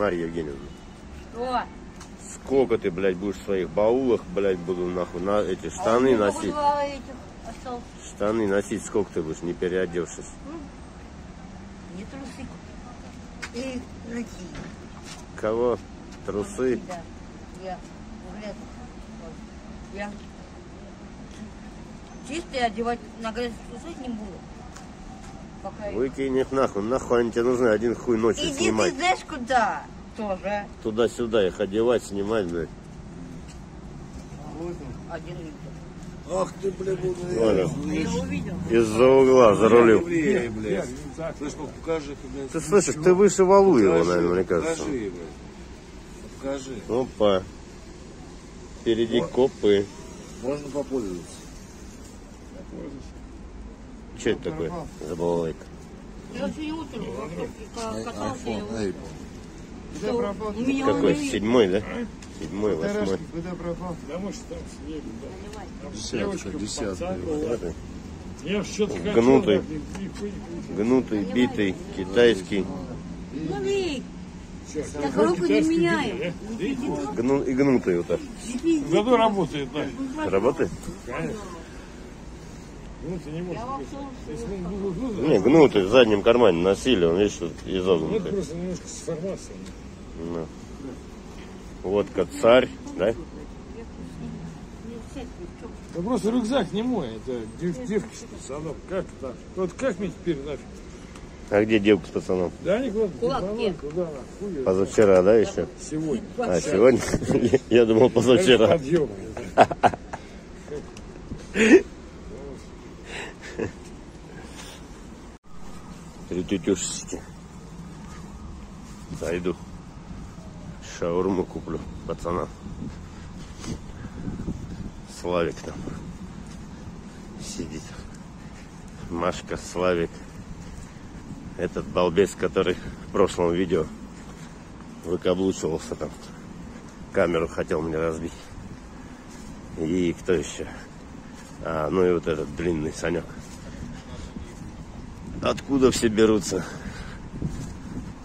Марья Евгеньевна. Что? Сколько ты, блядь, будешь в своих баулах, блядь, буду нахуй на эти штаны А у меня носить. этих. Штаны носить сколько ты будешь, не переодевшись. Не трусы. И ноги. Кого? Трусы? Да. Я. Я чистые одевать на грязь трусы не буду. Пока Выкинь их нахуй, нахуй они тебе нужны, один хуй ночью Иди снимать. ты знаешь куда? Тоже. Туда-сюда их одевать, снимать, блядь. Один литр. Ах ты, бля, Оля, Я увидел. из-за угла зарулил. блядь. Слышь, ну покажи, блядь. Ты слышишь, ты выше Валуева, Покажи, наверное, мне кажется. Покажи, блядь. Покажи. Опа. Впереди копы. Можно попользоваться. Что это такое? Забалалайка. Я сегодня утром катался. Какой? Седьмой, да? Седьмой, восьмой. Куда пропал? Да может там снег, да. Десятка, десятка. Я что-то Гнутый. Гнутый, битый, китайский. Ну, так руку не меняем. Гну, и гнутый вот так. В году работает, да. Работает? Конечно. Ну, не можешь. Если он был гнутый, Не, гнутый, в заднем кармане носили, он, видишь, тут ну, это изогнутый. просто немножко с формацией. Ну. Водка царь, да? Да просто рюкзак не мой, это дев- девки с пацаном. Как так? Вот как мне теперь нафиг? А где девка с пацаном? Да они куда-то Кулаки. куда нахуй? Позавчера, да, еще? Сегодня. А сегодня? Я думал, позавчера. Подъемы. Три тетюшечки. Зайду. Шаурму куплю пацанам. Славик там сидит. Машка, Славик. Этот балбес, который в прошлом видео выкаблучивался там. Камеру хотел мне разбить. И кто еще? А, ну и вот этот длинный Санек. Откуда все берутся?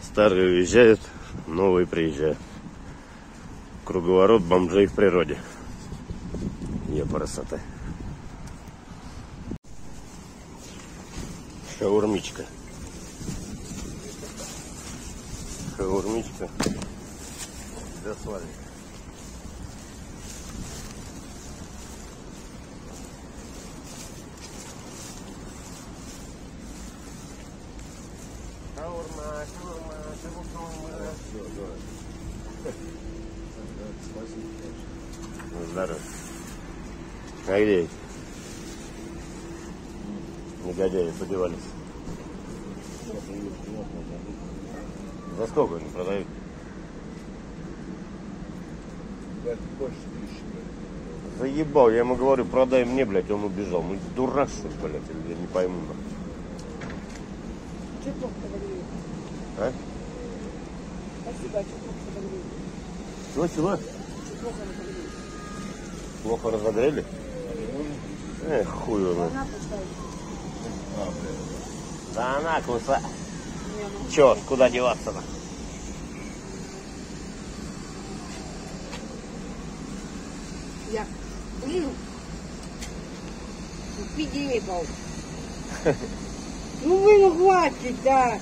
Старые уезжают, новые приезжают. Круговорот бомжей в природе. Ее красота. Шаурмичка. Шаурмичка. Для Славика. Здорово. А где эти? Негодяи подевались. За сколько они продают? Заебал, я ему говорю, продай мне, блядь, он убежал. Ну, дурак, что ли, блядь, или я не пойму. Чуть плохо подогрели. А? Спасибо, чуть плохо подогрели. Чего, чего? Чуть плохо подогрели. Плохо разогрели? Эх, хуй его. Она. Да она куса. Ну, Чё, куда деваться-то? Я, блин, купи деревал. Ну вы, ну хватит, да.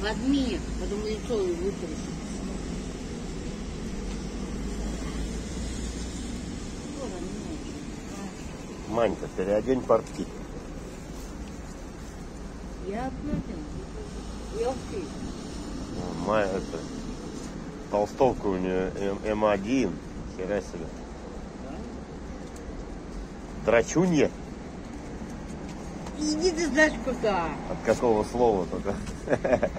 Возьми, потом лицо вытряси. Манька, переодень портки. Я отметил. Легкий. Ма- это, толстовка у нее М- М1. Хера себе. Драчунья? Иди ты знаешь куда. От какого слова только?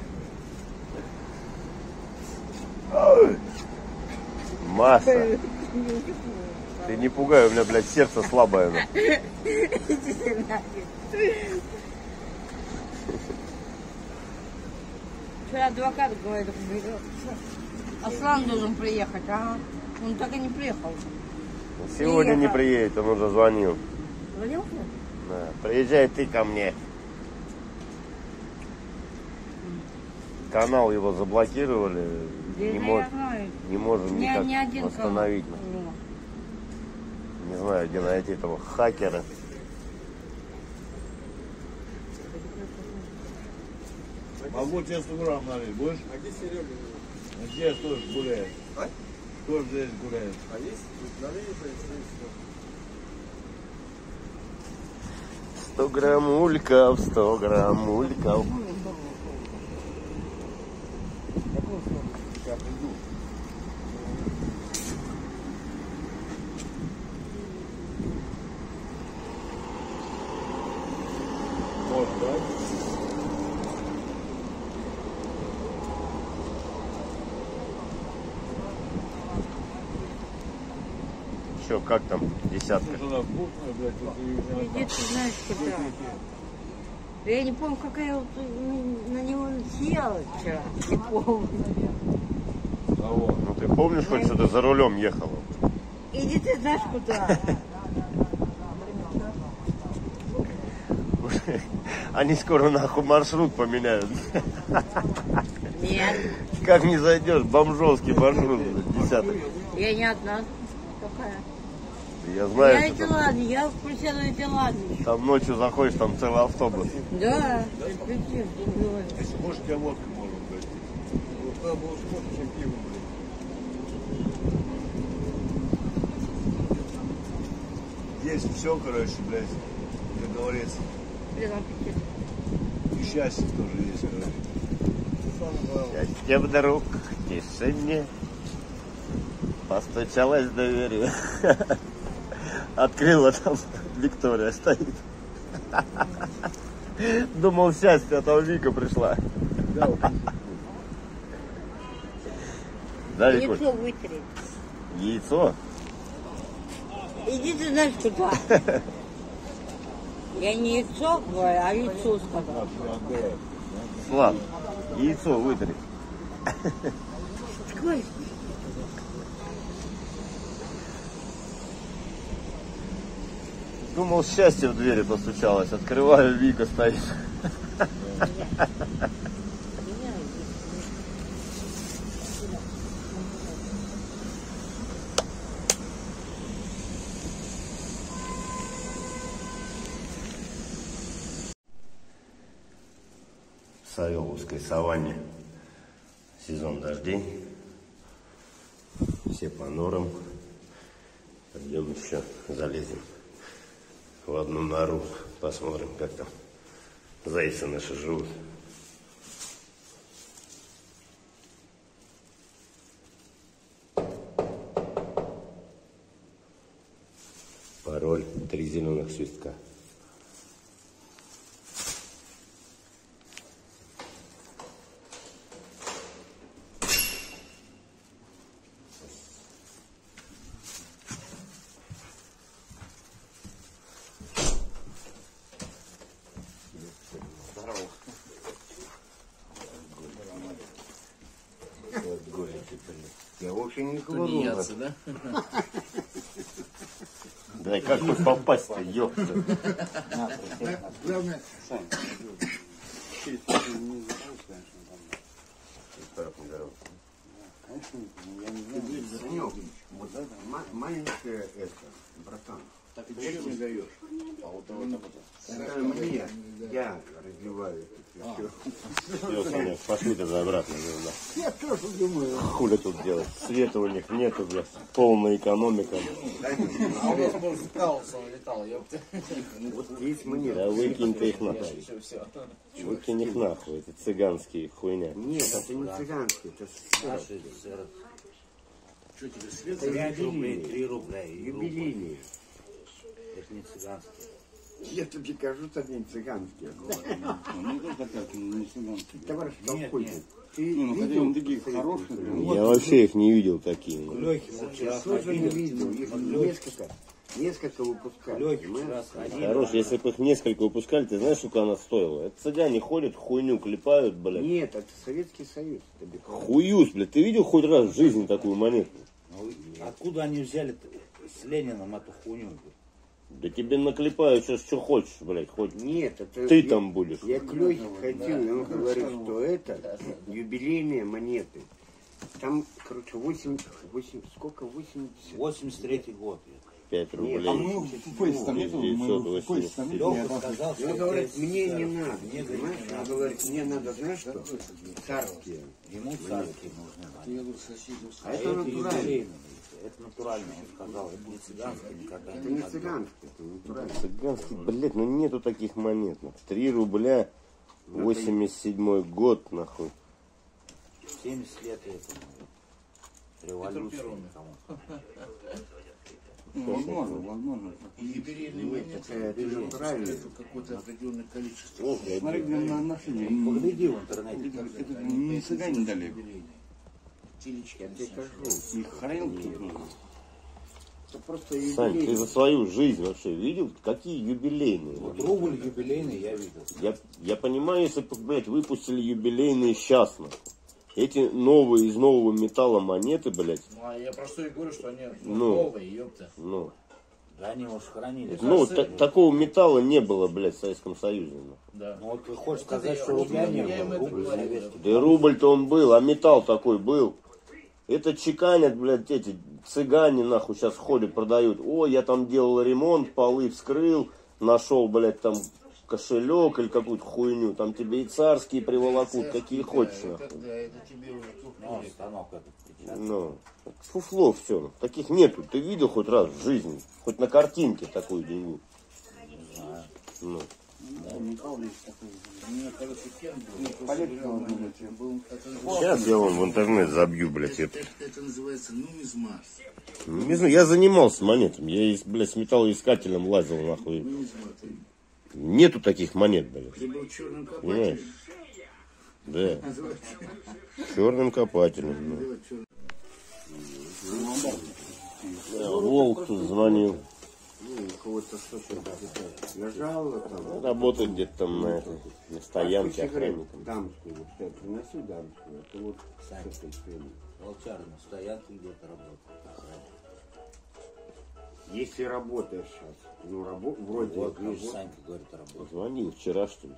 Масса. Ты не пугай, у меня, блядь, сердце слабое. ну. Иди ты нафиг. Вчера адвокат говорит, Аслан должен приехать, а он так и не приехал. Сегодня не приедет, он уже звонил. Звонил ты? Да, Приезжай ты ко мне. Канал его заблокировали. Да Не, мож- не можем Ни, никак ни один восстановить. канал. Не знаю, где найти этого хакера. Могу тебе 100 грамм налить, будешь? А где Серега? А где тоже гуляет? А? Тоже здесь гуляет. А есть? Налей, если 100 граммульков, 100 граммульков. Сейчас приду. Вот, да? Че, как там, десятка? Слушай, она вкусная, блядь, вот и Иди ты знаешь куда. Я не помню, какая вот м, на него съела вчера. Не помню. Ну ты помнишь, хоть что ты за рулем ехал? Иди ты знаешь куда. Они скоро нахуй маршрут поменяют. Нет, Как не зайдешь, бомжовский маршрут, десяток. я не одна. Какая? Я Я знаю, что эти там, ладно, я преследую эти ладно. там ночью заходишь, там целый автобус. Да. Если можешь, тебя водка можно. Вот надо было сколько, чем пиво, блядь. Есть все, короче, блядь, как говорится. И счастье тоже есть, короче. Счастье вдруг в тишине постучалась в дверь. Открыла там Виктория стоит. Думал, счастье, а там Вика пришла. Да, Викуль? Яйцо вытри. Яйцо? Иди ты знаешь куда. Я не яйцо говорю, а яйцо сказал. Слав, яйцо вытри. Сколько? Думал, счастье в двери постучалось. Открываю, Вика стоит. В Савеловской саванне сезон дождей. Все по норам. Пойдем еще залезем в одну нору. Посмотрим, как там зайцы наши живут. Пароль три зеленых свистка. Вообще не говорю. да? Да и как хоть попасть-то, ёпта. Главное, маленькая это, братан. Так и зачем не даешь? А вот это вот. Это мне, я разливаю это все. Всё, Саня, пошли тогда обратно. да. Хули тут делать? Света у них нету, блядь. Полная экономика. А у нас, может, Карлсон летал, ёпта. Вот есть мне. Да выкинь ты их нахуй. Выкинь их нахуй. Это цыганские хуйня. Нет, это не цыганский, это сыр. Что тебе, свет? Это 5 рублей, юбилейный. 3 рубля. Юбилейный. Это не цыганский. Я тебе кажу, что это не цыганский. Ну, это как, не цыганский. Товарищ нет. Ты Не, ну, видел он такие хорошие, прям. Я вообще их не видел такие. Лехи, мы вчера ходили. видел. Их несколько, несколько выпускали. Понимаешь? вчера сходили. Хорош, если бы их несколько выпускали, ты знаешь, сколько она стоила? Это цыгане ходят, хуйню клепают, блядь. Нет, это Советский Союз. Хуюс, блядь. Ты видел хоть раз в жизни такую монету? Ну, Откуда они взяли с Лениным эту хуйню? Да тебе наклепают сейчас, что хочешь, блядь, хоть Нет, это... ты я- там будешь. Я к Лехе ходил, и он говорит, что это юбилейные монеты. Там, короче, 8, 8 сколько? 80? 83 год. 5 Нет, рублей. а Мы в поезд там нету, мы в поезд там Он что говорит, мне не надо, понимаешь? Он говорит, мне надо, знаешь что? Царские. ему царские нужны. А это это натурально. Это натурально, он сказал. Это не цыганские никогда Это не цыганские, это натурально. Цыганский, блядь, ну нету таких монет. нахуй. 3 рубля, 87 год, нахуй. 70 лет этому. Революции никому. Ну, Возможно, возможно. Монеты, это, это натурально. это какое-то определенное количество. Смотри, на ношение. М, Погляди в интернете. Не цыгане дали. Телечки. Я тебе скажу. Их хранил кто-то. Это просто Сань, ты юбилей. за свою жизнь вообще видел, какие юбилейные? Вот рубль юбилейный я видел. Я, я понимаю, если бы, блядь, выпустили юбилейные сейчас, нахуй. Эти новые из нового металла монеты, блядь, Ну, а я просто и говорю, что они Ну. новые, ёпта. ну, Да они уж хранили. ну та- такого металла не было, блядь, в Советском Союзе. Да. Ну вот ты хочешь сказать, что рубля не было. Да рубль-то он был, а металл такой был. Это чеканят, блядь, эти цыгане, нахуй, сейчас ходят, продают. О, я там делал ремонт, полы вскрыл, нашел, блядь, там кошелек или какую-то хуйню. Там тебе и царские приволокут, какие хочешь, нахуй. Это, да, это тебе уже Ну, станок этот. Ну, фуфло все. Таких нету. Ты видел хоть раз в жизни? Хоть на картинке такую деньгу? Ну. Мне, короче, Это, Сейчас я вон в интернет забью, блядь, это. это, называется нумизмат. Не знаю, я занимался монетами. Я, блядь, с металлоискателем лазил, нахуй. Нумизмат. Нету таких монет, блядь. Ты был черным Понимаешь? копателем. Да. Черным копателем. ну. Да, Волк тут звонил. Ну, у кого-то что-то где-то лежало там. Работает где-то там на, этой, на стоянке охранником. Дамскую, вот я приноси дамскую, это вот с этой фирмы. Волчар на стоянке где-то работает. охранник. Если работаешь сейчас, ну, рабо- вроде Вот, видишь. Санька говорит, работает. Звонил вчера, что ли?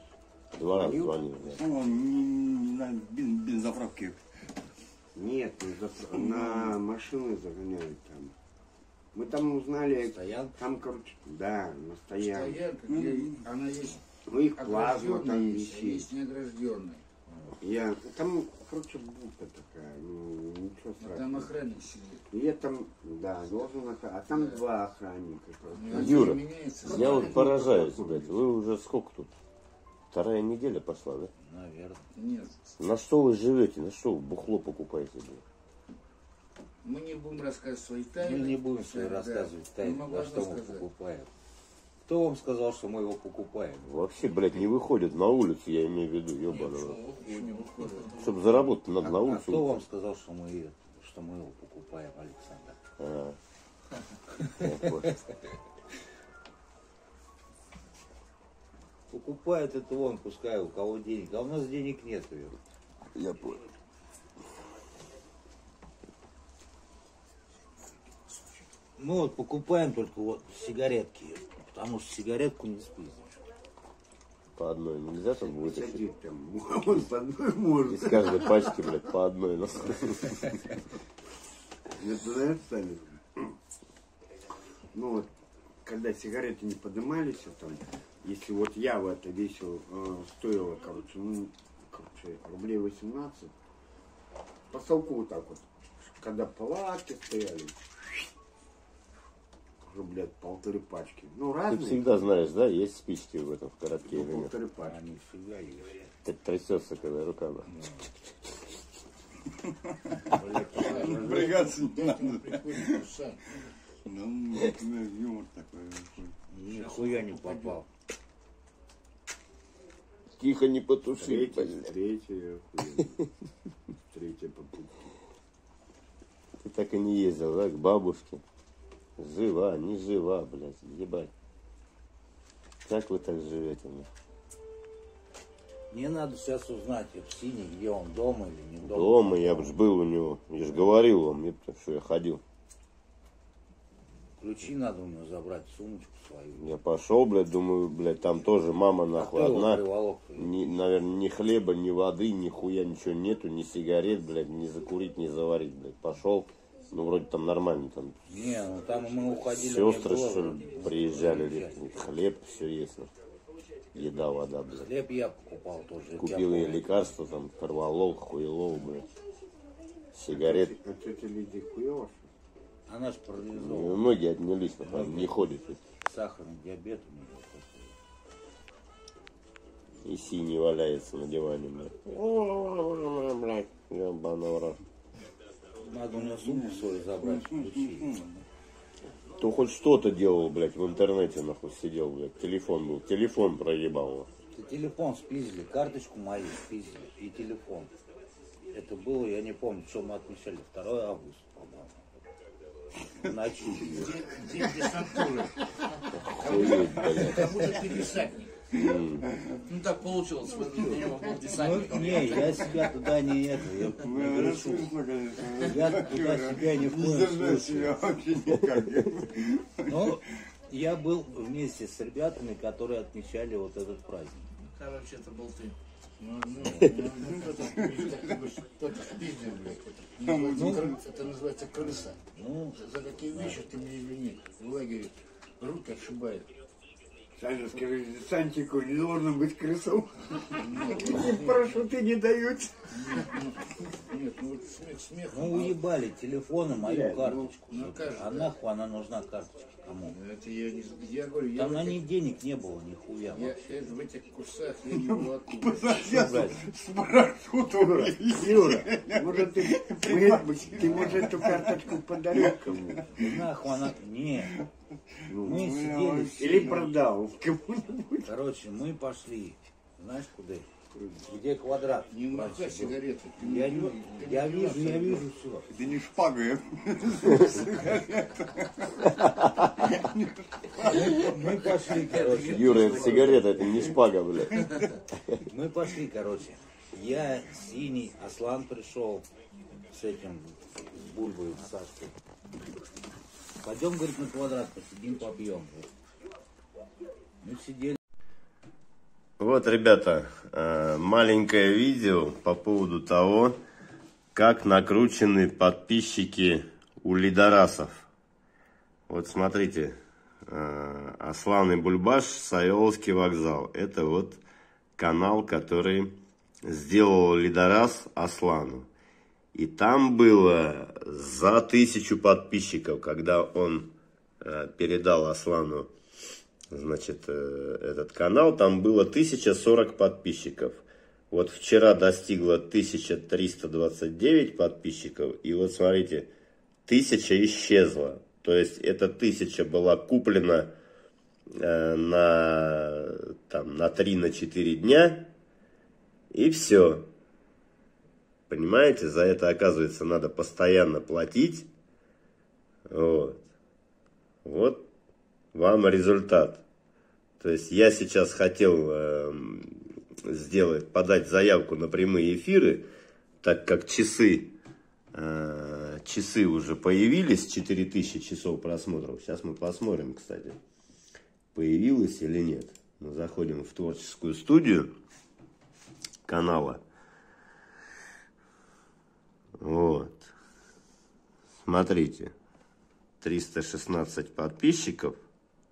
Два раза Звонил? да. Ну, не, не знаю, без, без заправки. Нет, на машины загоняют там. Мы там узнали, Стоянка? там, короче, да, на стоянке. Стоянка, где она есть Ну, их плазма там а висит. есть неогражденная. Я, там, короче, будка такая, ну, ничего А Там страшного. охранник сидит. И я там, да, должен охранять. А там два охранника. Он Юра. Я вот поражаюсь, блядь. Вы уже сколько тут? Вторая неделя пошла, да? Наверное. Нет, На что вы живете? На что вы бухло покупаете, блядь? Мы не будем рассказывать свои тайны. Мы не будем свои Да, рассказывать да. тайны, во что мы рассказать. покупаем. Кто вам сказал, что мы его покупаем? Вообще, блядь, не выходят на улицу, я имею в виду, уходим. Чтобы заработать, надо на А улицу. кто вам сказал, что мы, что мы его покупаем, Александр? А. Покупает это он, пускай у кого денег. А у нас денег нет. Я понял. Мы вот покупаем только вот сигаретки, потому что сигаретку не спиздишь. По одной нельзя там? Сидит там, он с одной может. Из каждой пачки, блядь, по одной. ну. Это знаешь, Саня? Ну вот, когда сигареты не поднимались, там, если вот я в это весил, э, стоило, короче, ну, короче, рублей 18, по вот так вот, когда палатки стояли, уже, блядь, полторы пачки. Ну, Ты разные. всегда знаешь, да, есть спички в этом в коротке ну, или нет? полторы пачки. Они всегда есть. Так трясется, когда рука. да. Напрягаться не надо. Ну, юмор такой. Нихуя не попал. Тихо, не потуши, Третья, третья попытка. Ты так и не ездил, да, к бабушке? Жива, не жива, блядь, ебать. Как вы так живете? ну? Мне надо сейчас узнать, в синий, где он, дома или не дома. Дома я ж был у него. Я же говорил вам, ёпта, что я ходил. Ключи надо у него забрать, сумочку свою. Я пошел, блядь, думаю, блядь, там тоже мама А нахуй его одна. Ни, наверное, ни хлеба, ни воды, ни хуя ничего нету, ни сигарет, блядь, ни закурить, ни заварить, блядь. Пошел, ну вроде там нормально, там Не, ну там мы уходили. сестры, было что ли, приезжали, хлеб, все есть, нахуй. еда, вода, блядь. Хлеб я покупал тоже. Купил я ей лекарства, там, корвалол, хуелол, блядь. Сигарет. А тетя Лидия хуева, что Она ж парализована. Ноги отнялись, нахуй, не ходит. Сахарный диабет у нее. И синий валяется на диване, блядь. О, блядь, ебаный в рот. Надо у нее сумку свою забрать, ключи. То хоть что-то делал, блядь, в интернете, нахуй, сидел, блядь. Телефон был, телефон проебал. Ты телефон спиздили, карточку мою спиздили и телефон. Это было, я не помню, что мы отмечали, 2 августа, по-моему. Ночью. День десантуры. Хуеть, блядь. Ну так получилось, что для него был десантником. Не, я себя туда не это, я не. Я туда себя ни в Не коем себя вообще никак. Но я был вместе с ребятами, которые отмечали вот этот праздник. Короче, это был ты. Ну, ну, ну, ну. Это называется кры- Это называется крыса. Ну, За какие вещи ты мне извини. В лагере руки отшибает. Саша, скажи, десантику не должен быть крысом. Парашюты не дают. Нет, ну вот смех, смех. ну уебали телефоны, мою карточку. ну, А нахуй она нужна карточка кому? Это я не... Я говорю, Там на ней денег не было нихуя я, вообще. в этих курсах я не был оттуда. С парашютом. Юра, может ты, ты может эту карточку подарил кому Нахуй она... Не. Ну, Мы сидели... Или продал кому-нибудь. Короче, мы пошли. Знаешь куда? Где квадрат? Не махай сигареты. Ты Я, не- я не вижу, я вижу все. Это не шпага. Мы пошли, короче. Юра, это сигарета, это не шпага, блядь. Мы пошли, короче. Я синий, Аслан пришел с этим, с Бульбой, с Сашкой. Пойдем, говорит, на квадрат посидим, попьем. Мы сидели. Вот, ребята, э, маленькое видео по поводу того, как накручены подписчики у лидорасов. Вот смотрите, э, Аслан и Бульбаш, Савеловский вокзал. Это вот канал, который сделал лидорас Аслану. И там было за тысячу подписчиков, когда он э, передал Аслану значит, э, этот канал, там было 1040 подписчиков. Вот вчера достигло 1329 подписчиков, и вот смотрите, 1000 исчезла. То есть эта 1000 была куплена э, на, там, на 3-4 дня, и все. Понимаете, за это, оказывается, надо постоянно платить. Вот. Вот вам результат. То есть я сейчас хотел эм, сделать, подать заявку на прямые эфиры, так как часы, э, часы уже появились, 4000 часов просмотров. Сейчас мы посмотрим, кстати, появилось или нет. Мы заходим в творческую студию канала. Вот. Смотрите. 316 подписчиков,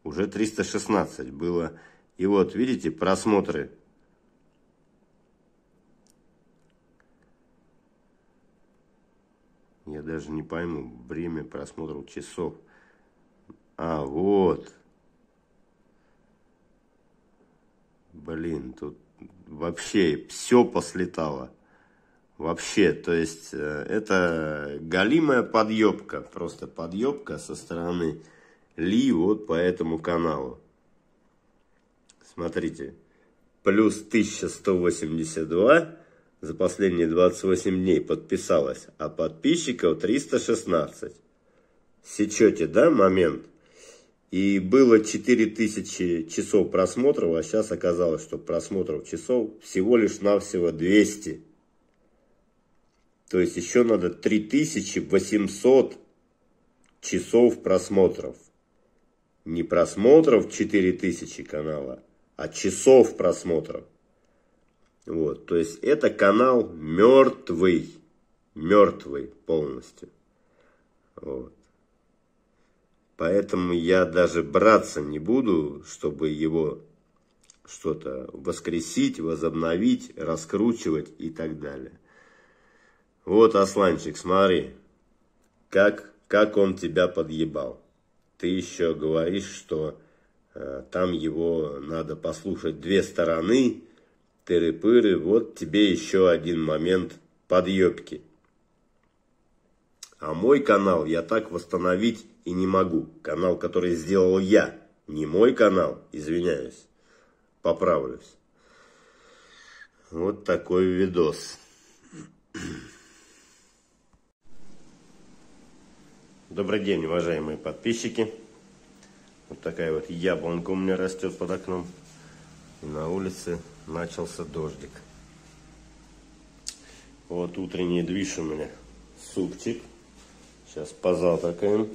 уже 316 было. И вот, видите, просмотры. Я даже не пойму, время просмотров часов. А, вот. Блин, тут вообще все послетало. Вообще, то есть, э, это галимая подъебка, просто подъебка со стороны Ли вот по этому каналу. Смотрите, плюс 1182 за последние 28 дней подписалось, а подписчиков 316. Сечете, да, момент? И было 4000 часов просмотров, а сейчас оказалось, что просмотров часов всего лишь навсего 200. То есть еще надо 3800 часов просмотров. Не просмотров 4000 канала, а часов просмотров. Вот, то есть это канал мертвый. Мертвый полностью. Вот. Поэтому я даже браться не буду, чтобы его что-то воскресить, возобновить, раскручивать и так далее. Вот, Асланчик, смотри, как, как он тебя подъебал. Ты еще говоришь, что э, там его надо послушать две стороны, тыры-пыры, вот тебе еще один момент подъебки. А мой канал я так восстановить и не могу. Канал, который сделал я, не мой канал, извиняюсь, поправлюсь. Вот такой видос. Добрый день, уважаемые подписчики. Вот такая вот яблонка у меня растет под окном. И на улице начался дождик. Вот утренний движ у меня. Супчик. Сейчас позавтракаем.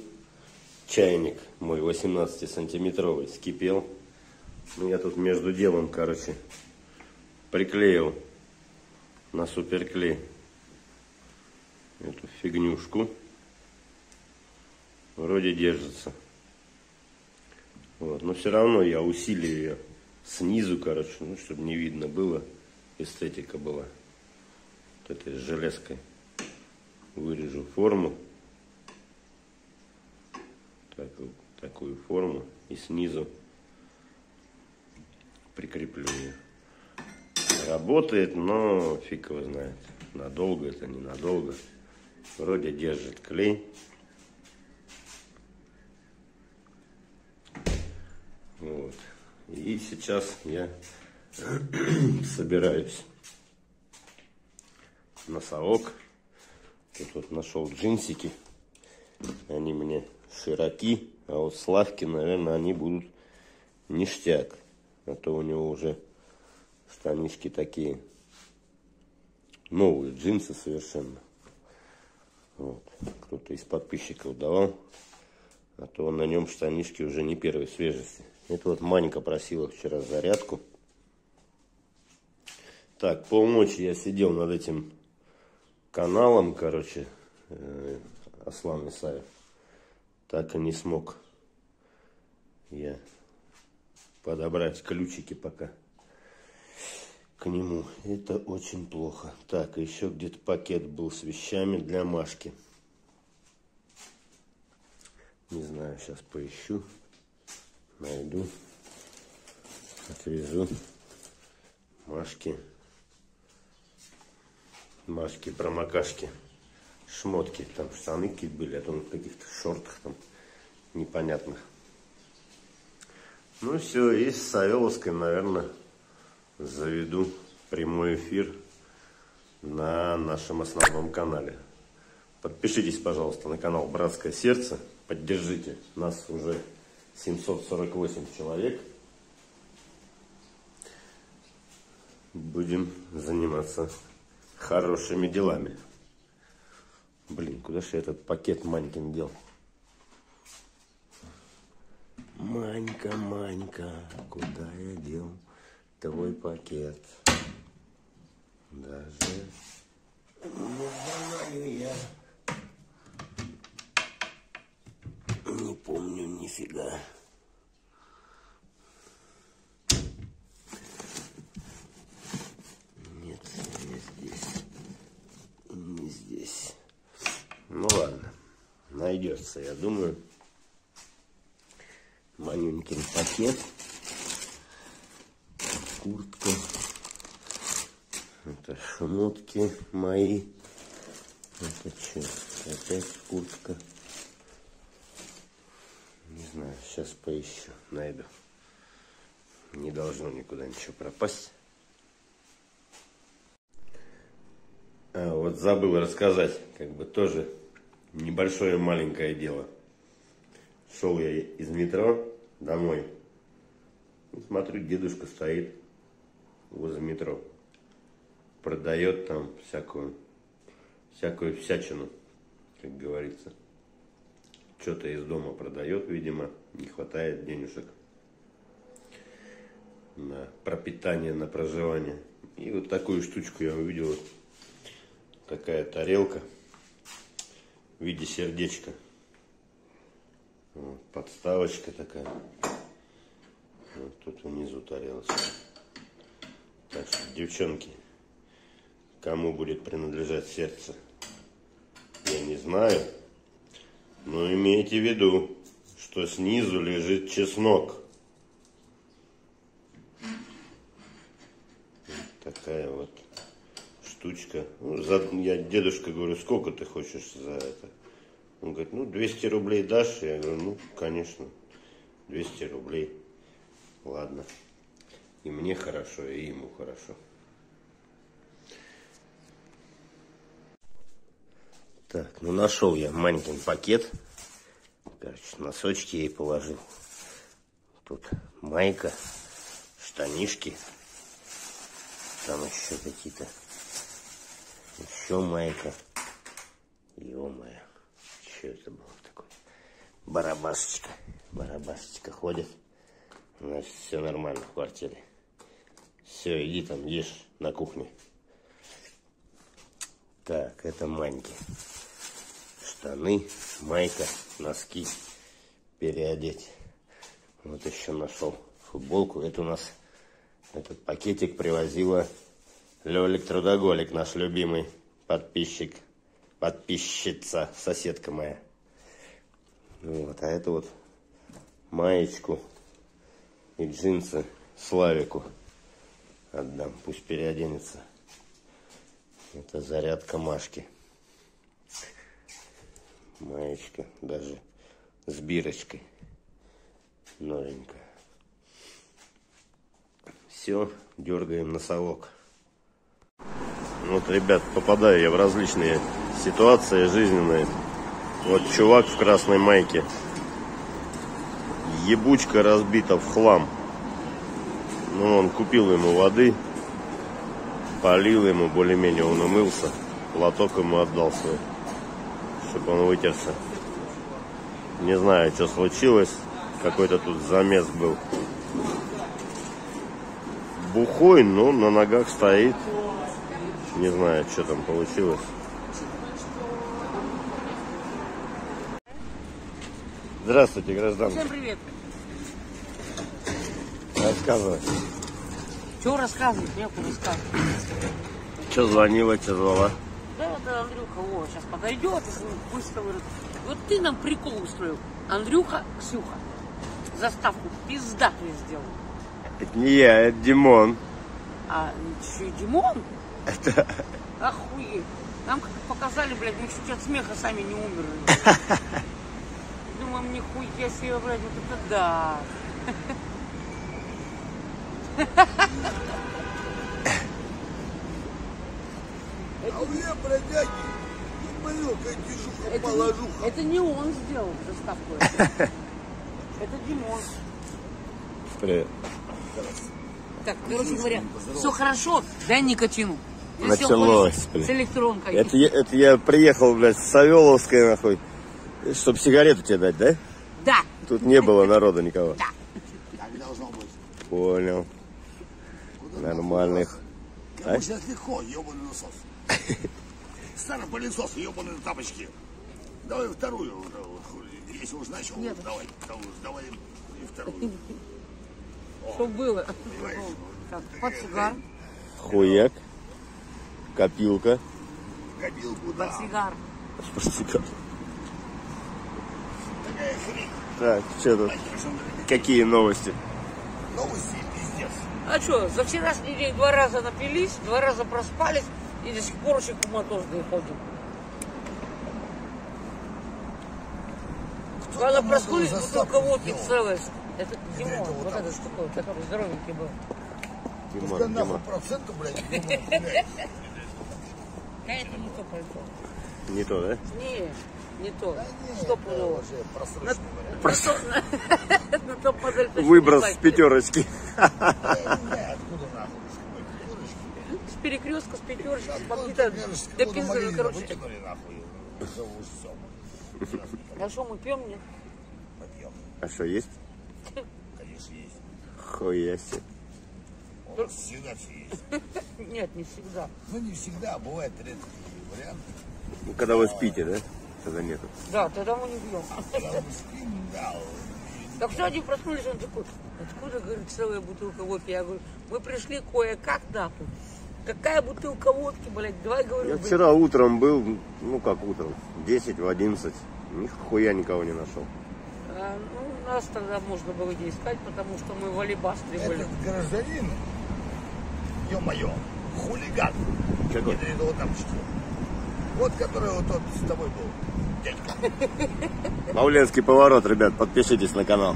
Чайник мой 18-сантиметровый скипел. Ну, я тут между делом, короче, приклеил на суперклей эту фигнюшку. Вроде держится. Вот. Но все равно я усилию ее снизу, короче, ну, чтобы не видно было. Эстетика была. Вот этой железкой. Вырежу форму. Так, такую форму. И снизу прикреплю ее. Работает, но фиг его знает. Надолго это, ненадолго. Вроде держит клей. Вот. И сейчас я собираюсь на совок. Тут вот нашел джинсики. Они мне широки, а вот Славки, наверное, они будут ништяк. А то у него уже штанишки такие новые, джинсы совершенно. Вот. Кто-то из подписчиков давал, а то на нем штанишки уже не первой свежести. Это вот Манька просила вчера зарядку. Так, полночи я сидел над этим каналом, короче, э, Аслан Исаев. Так и не смог я подобрать ключики пока к нему. Это очень плохо. Так, еще где-то пакет был с вещами для Машки. Не знаю, сейчас поищу найду, отвезу Машки, Машки, промокашки, шмотки, там штаны какие были, а то в каких-то шортах там непонятных. Ну все, и с Савеловской, наверное, заведу прямой эфир на нашем основном канале. Подпишитесь, пожалуйста, на канал Братское Сердце. Поддержите нас уже 748 человек. Будем заниматься хорошими делами. Блин, куда же я этот пакет Манькин дел? Манька, Манька, куда я дел твой пакет? Даже не знаю я. Не помню нифига. Нет, не здесь. Не здесь. Ну ладно, найдется, я думаю. Манюнькин пакет. Куртка. Это шмотки мои. Это что? Опять куртка. Не знаю, сейчас поищу, найду. Не должно никуда ничего пропасть. А, вот забыл рассказать, как бы тоже небольшое маленькое дело. Шел я из метро домой. И смотрю, дедушка стоит возле метро. Продает там всякую, всякую всячину, как говорится. что-то из дома продает, видимо, не хватает денежек на пропитание, на проживание. И вот такую штучку я увидел. Такая тарелка в виде сердечка. Вот, подставочка такая. Вот тут внизу тарелочка. Так что, девчонки, кому будет принадлежать сердце, я не знаю. Но имейте в виду, что снизу лежит чеснок. Вот такая вот штучка. Ну, за, я дедушка говорю, сколько ты хочешь за это? Он говорит, ну 200 рублей дашь? Я говорю, ну конечно, 200 рублей. Ладно. И мне хорошо, и ему хорошо. Так, ну нашел я маленький пакет. Короче, носочки ей положил. Тут майка, штанишки. Там еще какие-то. Еще майка. Ё-моё. Что это было такое? Барабашечка. Барабашечка ходит. Значит, все нормально в квартире. Все, иди там, ешь на кухне. Так, это маньки. Штаны, майка, носки переодеть. Вот еще нашел футболку. Это у нас этот пакетик привозила Лёлик Трудоголик, наш любимый подписчик, подписчица, соседка моя. Вот, а это вот маечку и джинсы Славику отдам, пусть переоденется. Это зарядка Машки. Маечка, даже с бирочкой. Новенькая. Все, дергаем носовок. Вот, ребят, попадаю я в различные ситуации жизненные. Вот чувак в красной майке. Ебучка разбита в хлам. Ну, он купил ему воды, полил ему, более-менее он умылся. Лоток ему отдал свой, чтобы он вытерся. Не знаю, что случилось. Какой-то тут замес был. Бухой, но на ногах стоит. Не знаю, что там получилось. Здравствуйте, гражданка. Всем привет. Рассказывай. Что рассказывать? Нехуй рассказывать. Что звонила, что звала? Да вот Андрюха, вот, сейчас подойдет и с ним быстро говорит, вот ты нам прикол устроил. Андрюха, Ксюха, заставку пиздатую сделал. Это не я, это Димон. А еще и Димон? Это... Охуеть. Нам как показали, блядь, мы чуть от смеха сами не умерли. Думаем, нихуя себе, блядь, вот это да. А у меня, бродяги, ебанука, движуха, Это положуха. не, это не он сделал заставку. эту. Это Димон. Привет. Так, короче говоря, все хорошо, дай никотину. Всё Началось, блин. С электронкой. Это, я- это я приехал, блядь, с Савеловской, нахуй, чтобы сигарету тебе дать, да? Да. Тут не было народа никого. Да. Так должно быть. Понял. Нормальных. Кому А? сейчас легко, ебаный насос. Старый пылесос, ебаные тапочки. Давай вторую. уже, вот, хули. Если уж начал, давай, давай, давай и вторую. Что было? Понимаешь? Так, портсигар. Хуяк. Копилка. Копилку, да. Портсигар. Портсигар. Такая хрень. Так, что тут? Какие новости? Новости пиздец. А что, за вчерашний день два раза напились, два раза проспались и до сих пор очень куматозные ходим. Когда проснулись, бутылка водки целая. Это Димон, это вот вот так это что такое, который здоровенький был. Нахуй Димон. проценту, блядь, ебаный, блядь. А это не то пальто. Не то, да? Не, не то. Стопудово. Уже просроченный вариант. Просто на то модель точно Выброс не с пятерочки. Откуда нахуй? С перекрестка, с пятерочки, с магнита пизды, Марина короче. А что мы пьем, нет? Попьем. А что, есть? Конечно, есть. Хуя себе. Нас всегда все есть. Нет, не всегда. Ну, не всегда, а бывает редкий вариант. Ну, когда вы спите, да? Тогда нету. Да, тогда мы не пьем. Когда мы спим, да, Так что они проснулись, он такой, откуда, говорит, целая бутылка водки? Я говорю, мы пришли кое-как нахуй. Какая бутылка водки, блядь? Давай, говорю, Я блядь. вчера утром был, ну как утром, в 10, в 11. Нихуя никого не нашел. А, ну, нас тогда можно было не искать, потому что мы в алибастре были. этот гражданин, ё-моё, хулиган. Какой? Не этого тапочки. Вот который вот тот с тобой был. Дядька. Мауленский поворот, ребят, подпишитесь на канал.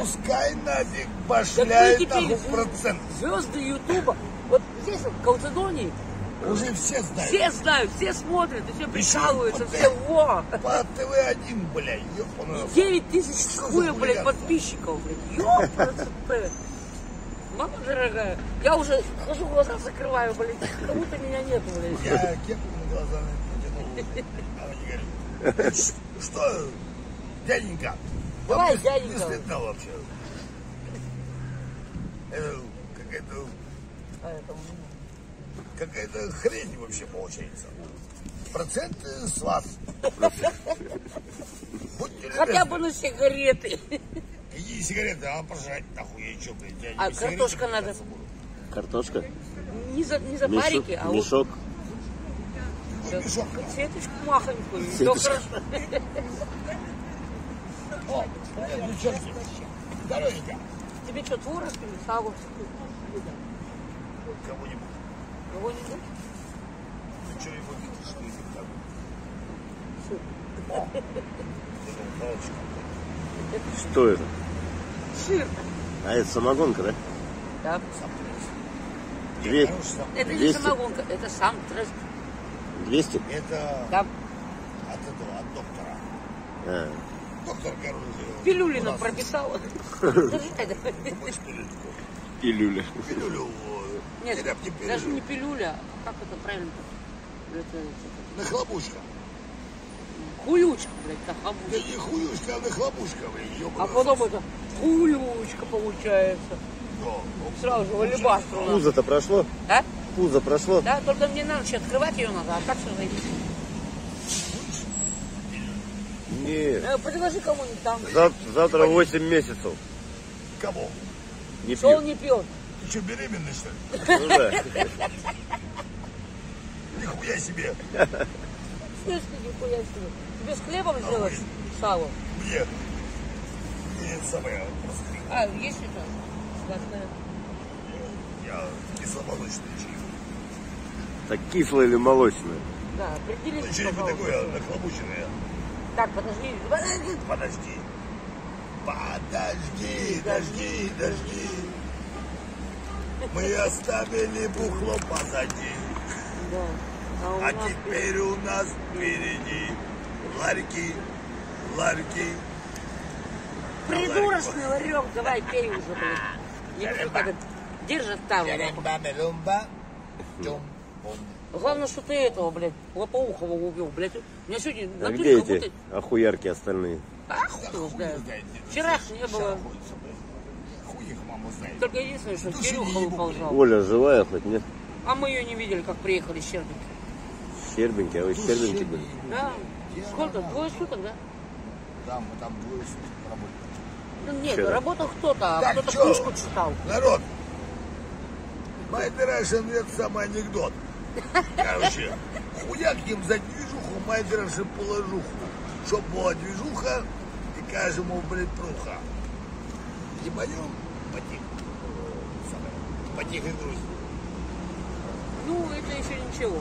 Пускай нафиг башляет звезды- процент. звезды Ютуба. Вот здесь, вот, в Калцедонии, Уже все знают. все знают, все смотрят, и все прикалываются, все во. По ТВ-1, бля, ёпаный. 9 тысяч хуя, блядь, подписчиков, блядь. Блядь. Мама дорогая, я уже хожу, глаза закрываю, блядь, как будто меня нету, блядь. Я кепку на глаза натянул. А он не говорит, «Ш- что, дяденька, Давай, дяденька. не стыдно вообще? Это какая-то Поэтому, какая-то хрень вообще получается. Проценты с вас. Хотя бы на сигареты. Иди сигареты, а пожрать нахуй, я чё, блядь, я не А картошка надо. Картошка, Не за, не за мешок, парики, а мешок. Вот мешок. сеточку махонькую. и Сеточку. всё хорошо. О, девчонки. Здоровенько. Тебе что, творог или сало? Кого-нибудь. Кого-нибудь? Ты что его видишь, что ли, там? О, это палочка. Что это? Сыр. А это самогонка, да? Да. Две. Это не 200? самогонка, это сам трест. 200? Это Да. от этого, от доктора. А, Доктор, короче. Пилюли нам прописал. Это. пилюля. Пилюлю, Нет, даже не пилюля, а как это правильно? Это, это, Нахлобучка. Хуючка, блядь, так, Да обуч. не хуюшка, а нахлобучка, блин, А ёбаный потом сос. это хуючка получается. Да, Сразу же в алебастру. надо. Пузо-то прошло? А? Пузо прошло? Да, только мне на ночь открывать ее надо, а так все зайти. Нет. Э, предложи кому-нибудь там. Зав- завтра 8 месяцев. Кого? Не Что он пью. не пьет? Ты что, беременный, что ли? Ну да. Нихуя себе. Слышь, ты нихуя себе. Тебе с хлебом сделать сало? Мне это самое, просто А, есть это? Сладкое. я кисломолочный чай. Так кислое или молочное? Да, определись, пожалуйста. такое нахлобученное. Так, подожди. подожди. Подожди. Подожди, дожди, дожди. Мы оставили бухло позади, Да. А а теперь у нас впереди ларьки, ларьки. придурочный ларек. Давай, пей уже, блядь. Не буду так держит там. Главное, что ты этого, блядь, Лопоухова убил, блядь. У меня сегодня А на где эти охуярки остальные? А, хуй знает. Вчера не было. находится, блядь. Хуй их маму знает. Только единственное, что Кирюха выползал. Оля живая хоть, нет? А мы ее не видели, как приехали с Щербинки. Щербинки, а вы Щербинки были? Да. Сколько? Двое суток, да? Да, мы там двое суток работали. Ну, нет, Вчера. работал кто-то, а кто-то книжку читал. Народ, My Russian это самый анекдот. Короче, хуяк им за движуху, My Russian положуху. Чтоб была движуха и каждому, блядь, пруха. И поем потих. Потих и грусть. Ну, это еще ничего.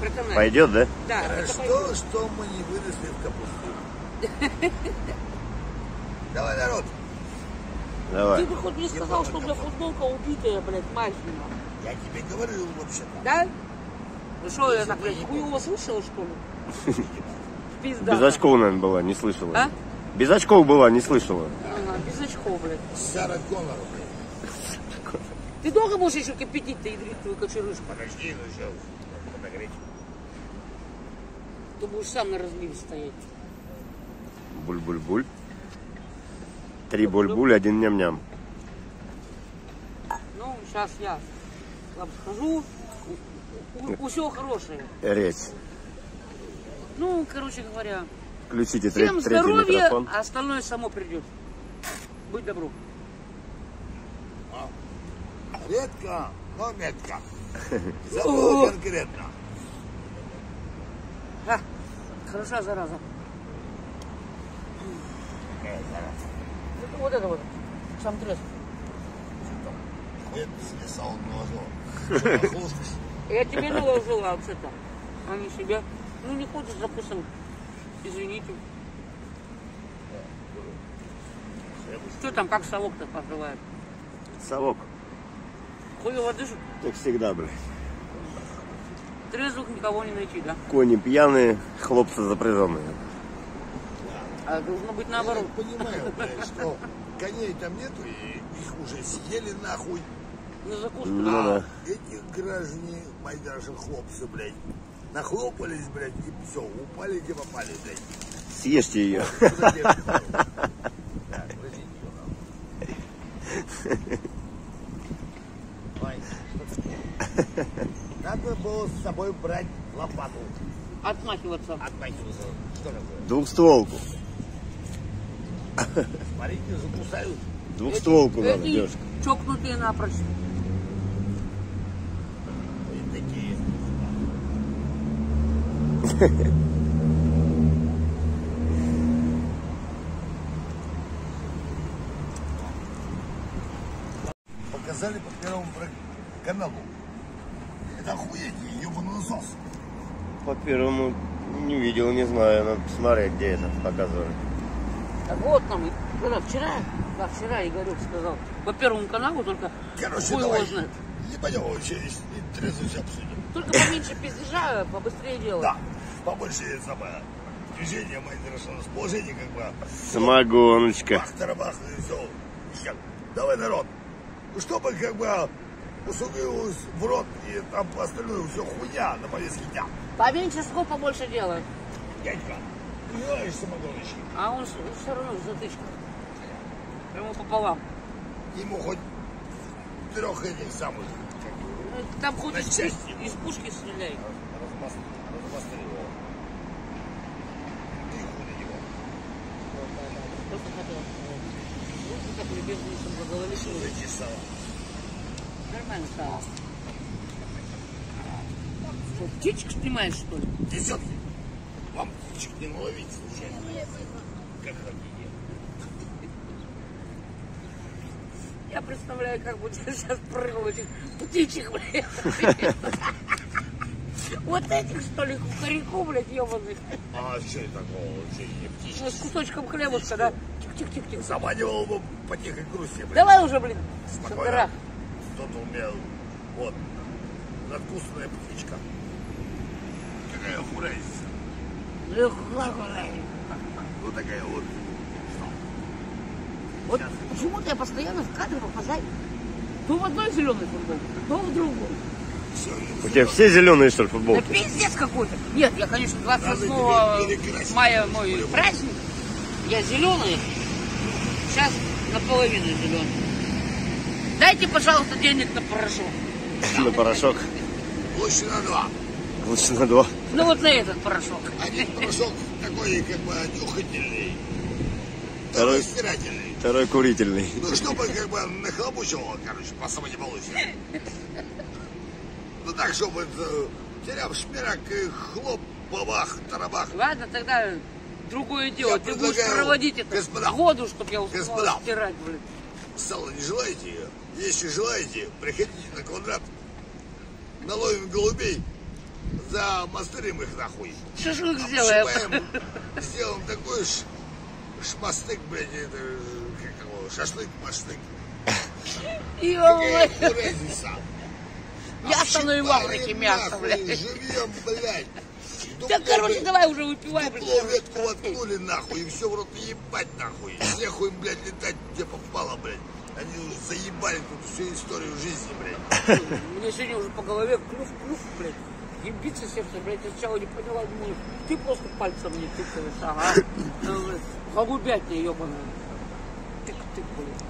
Проканали. Пойдет, да? Да, это Хорошо, пойдет. что мы не выросли в капусту. Давай, народ. Давай. Ты бы хоть не сказал, что у меня футболка убитая, блядь, мафия. Я тебе говорил вообще-то. Да? Ну что, я так, блядь, хуево слышала, что ли? Пизда. Без очков, наверное, была, не слышала. А? Без очков была, не слышала. Ага, без очков, блядь. Сара Коннор, блядь. Ты долго будешь еще кипятить-то, ядрить твою кочерышку? Подожди, ну сейчас. Подогреть. Ты будешь сам на разливе стоять. Буль-буль-буль. Три буль-буль, один ням-ням. Ну, сейчас я вам скажу. У, у- у всего хорошее. Речь. Ну, короче говоря, Включите всем третий здоровья, микрофон. а остальное само придет. Будь добру. Редко, но метко. Забыл конкретно. Хороша зараза. Это вот это вот. Сам треск. Это слесал глазу. Я тебе наложила вообще-то, а не себе. Ну не хочешь, допустим, извините. Что там, как совок-то поживает? Совок. Хуево дышит, Как всегда, блядь. Трезвых никого не найти, да? Кони пьяные, хлопцы запряженные. А должно быть Я наоборот. так понимаю, блядь, что коней там нету, и их уже съели нахуй. На закуску. Ну А да. эти граждане, мои даже хлопцы, блядь, нахлопались, блядь, и все, упали где попали, блядь. Съешьте ее. Да, подождите, что там. Ой, что такое? Надо было с собой брать лопату. Отмахиваться. Отмахиваться. Что такое? Двухстволку. Смотрите, закусают. Двухстволку надо, Эти девушка. чокнутые напрочь. И такие. Показали по первому про- каналу. Это охуеть, ебаный насос. По первому не видел, не знаю. Надо посмотреть, где это показывали. Так вот нам, и- когда вчера, да, вчера Игорек сказал, по первому каналу только Короче, хуй его давай. знает. Ебанем вообще и трезвость обсудим. Только поменьше пиздежа, побыстрее делать. Да, побольше самое движение, мое расположение, как бы. Самогоночка. Бах, тарабах, и все. Давай, народ. Ну, чтобы как бы усугубилось в рот и там по остальному все хуйня на повестке дня. Поменьше слов, побольше делать. Дядька, ты знаешь самогоночки? А он все равно в затычках. Прямо пополам. Ему хоть трех этих самых Ну, Там хоть из, пуш- из пушки стреляй. размас- размастерил. И хуй на него. Просто хотел. Ну, как любезно, чтобы благоволили. Зачесала. Нормально стало. Птичек снимаешь, что ли? Десятки. Вам птичек не наловить случайно. Как. Я представляю, как будет сейчас прыгал этих птичек, блядь. Вот этих, что ли, кукареку, блядь, ебаных. А что это такого? Не птички? Ну, С кусочком хлебушка, да? Тик-тик-тик-тик. Заманивал бы по тихой грусти, блядь. Давай уже, блин, Спокойно. Кто-то умел. Вот. Надкусанная птичка. Какая хуразица. Ну такая вот. Вот почему-то я постоянно в кадр попадаю. То в одной зеленой футболке, то в другой. Все, У тебя все зеленые, что ли, Да футболки? пиздец какой-то. Нет, я, конечно, 28 Надо пере- перекрасить. мая мой праздник. Я зеленый. Сейчас наполовину зеленый. Дайте, пожалуйста, денег на порошок. На порошок. лучше на два. Лучше на два. Ну вот на этот порошок. Один порошок такой, как бы, нюхательный. Второй- стирательный. Второй курительный. Ну, чтобы, как бы, нахлобучивало, короче, по самой не получится. Ну, так, чтобы э, теряв шмирак и хлоп, бабах, тарабах. Ладно, тогда другое дело. Я Ты будешь проводить это господа, воду, чтобы я успела господа. стирать, блин. Сало не желаете? Если желаете, приходите на квадрат. Наловим голубей, замастырим их нахуй. Шашлык сделаем. Обшибаем, сделаем такой ш, шмастык, блядь, это, как его, шашлык, маштык. Ё-моё. Мясо, ну и в Африке Обшибаем мясо, блядь. Живьем, блядь. Да, Дупло, короче, блядь, давай уже выпивай, блин. дупло ветку воткнули нахуй, и все в рот ебать нахуй. И нехуй им, блядь, летать где попало, блядь. Они уже заебали тут всю историю жизни, блядь. Мне сегодня уже по голове клюв, клюв, блядь. Ебится сердце, блядь, я сначала не поняла, думаю, ты просто пальцем не тыкаешь, ага. Ну, Голубятня, ебаная. Тык-тык, блядь.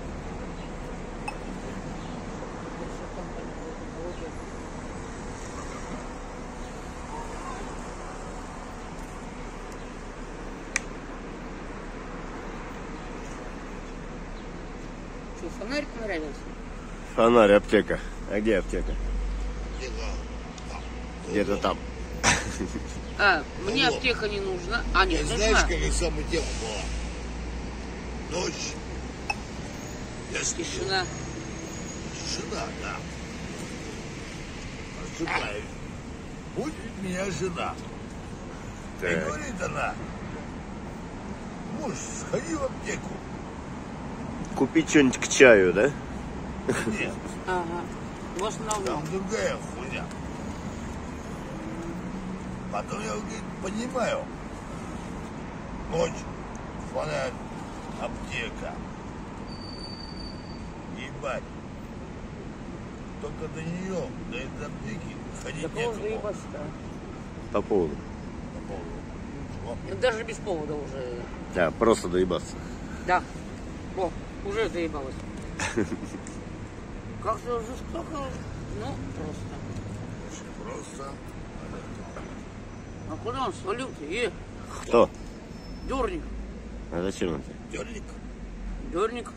Что, фонарик нравился? Фонарь, аптека. А где аптека? Где-то там. А, мне аптека не нужна. А, нет, Знаешь, нужна. какая самая тема была? Ночь. Я с Тишина. Жена, да. Просыпаюсь. Будет меня жена. И Так. говорит она, муж, сходи в аптеку. Купить что-нибудь к чаю, да? Нет, Ага. В основном. там другая хуйня. Потом я говорит, понимаю. Ночь, фонарь, аптека. Ебать. Только до нее, до этой аптеки, ходить повода некому. да. По поводу. По поводу. Чего? Ну, Даже без повода уже. Да, просто доебаться. Да. О, уже доебалась. Как-то жестоко, ну, просто. Очень просто. А куда он свалил-то? Э, Кто? дерник. А зачем это? Дерник. Дерник.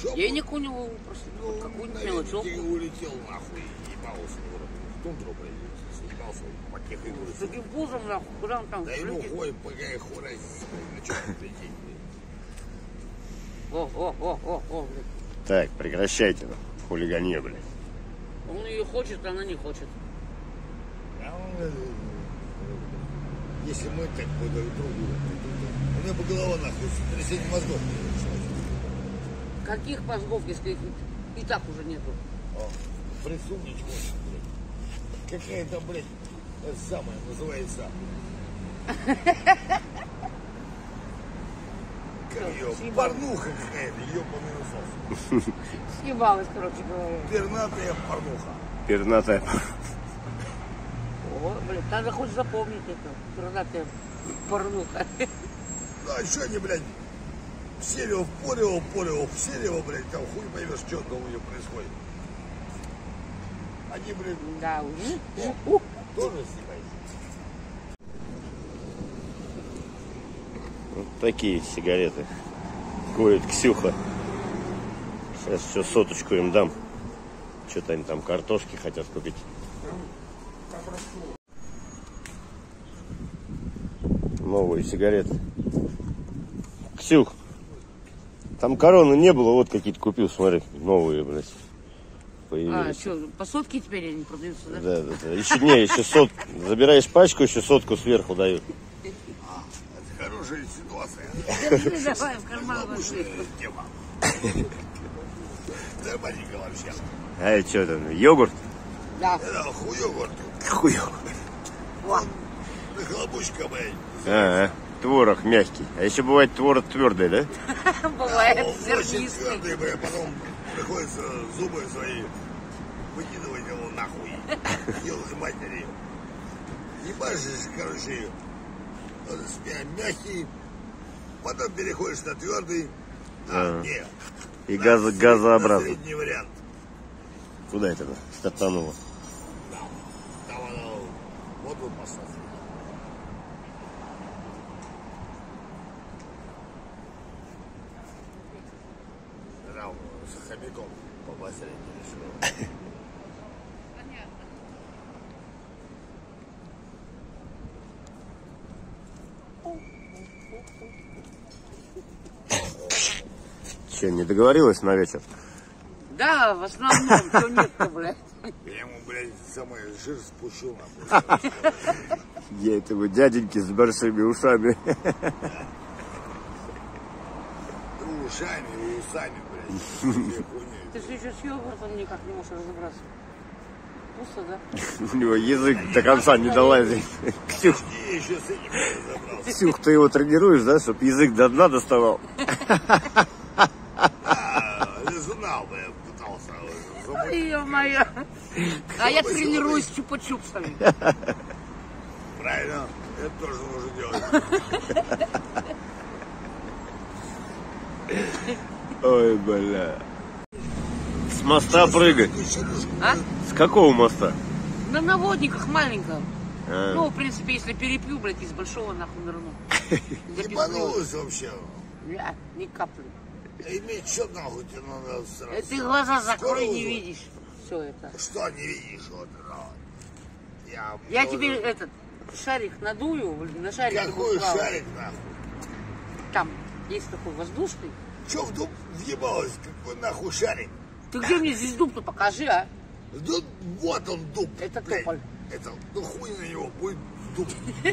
Шо, Денег у него просто Ну, какую-нибудь мелочевку. улетел нахуй и ебался в город. В тундру, блядь, съебался, потехой С вырос. таким пузом, нахуй, куда он там Да ему хуй, пока я хурай, на. О, о, о, о, о, блядь. Так, прекращайте ну, хулиганье, блядь. Он ее хочет, она не хочет. А э, Если мы так бы друг другу, у меня бы голова нахуй, сотрясение мозгов не началось. Каких мозгов, если их и так уже нету? О, присунечку, блядь. Какая-то, блядь, это самое называется. Съебал. Порнуха какая-то, ебаный насос. Съебалась, короче говоря. Пернатая порнуха. Пернатая. О, блядь, надо хоть запомнить это. Пернатая порнуха. Ну а что они, блядь, сели в Порево, Порево, в Селево, блядь, там хуй поймешь, что там у них происходит. Они, блядь, Да, уж. о, тоже снимают. Вот такие сигареты. Курит Ксюха. Сейчас все соточку им дам. Что-то они там картошки хотят купить. Новые сигареты. Ксюх, там короны не было, вот какие-то купил, смотри, новые, блядь. А, Появились. что, по сотке теперь они продаются, да? Да, да, да. Еще не, еще сот. Забираешь пачку, еще сотку сверху дают. Это хорошая ситуация. Держи давай в карман ложи. Нормальненько вообще. А это что там, йогурт? Да. Это хуёвар тут. Хуёвый. Нахлобучка, блядь. А, творог мягкий. А еще бывает творог твердый, да? Бывает зернистый. твердый, бля, потом приходится зубы свои выкидывать его нахуй. Елы матери. Ебашишь, короче, меня мягкий, потом переходишь на твердый. А, А. нет. И сред- газообразный. Средний вариант. Куда это она стартанула? Там оно вот тут поставь. Там с хомяком побыстрее решил. Че, не договорилась на вечер? Да, в основном, что нет-то, блядь. Я ему, блядь, самый жир спущу нахуй. Я этого дяденьки с большими ушами. Ушами, и усами, блядь. Ты же еще с йогуртом никак не можешь разобраться. Пусто, да? У него язык до конца не долазит. Ксюх. Ксюх, ты его тренируешь, да, чтобы язык до дна доставал? А, я пытался. замутить. Ё-моё. А я тренируюсь с чупа-чупсами. Правильно? Это тоже нужно делать. Ой, бля. С моста прыгать. А? С какого моста? На наводниках маленьком. А. Ну, в принципе, если перепью, блядь, из большого нахуй нырну. Ебанулась вообще. Бля, ни капли. Иметь что нахуй тебе надо сразу? Ты глаза закрой, не видишь. Все это. Что не видишь? Вот, ну, я, Я тебе этот шарик надую, блин, на шарик. Какой шарик нахуй? Там есть такой воздушный. Че в дуб въебалась? Какой нахуй шарик? Ты где мне здесь дуб-то покажи, а? Да вот он дуб. Это блядь. тополь. Это, ну хуй на него, будет дуб.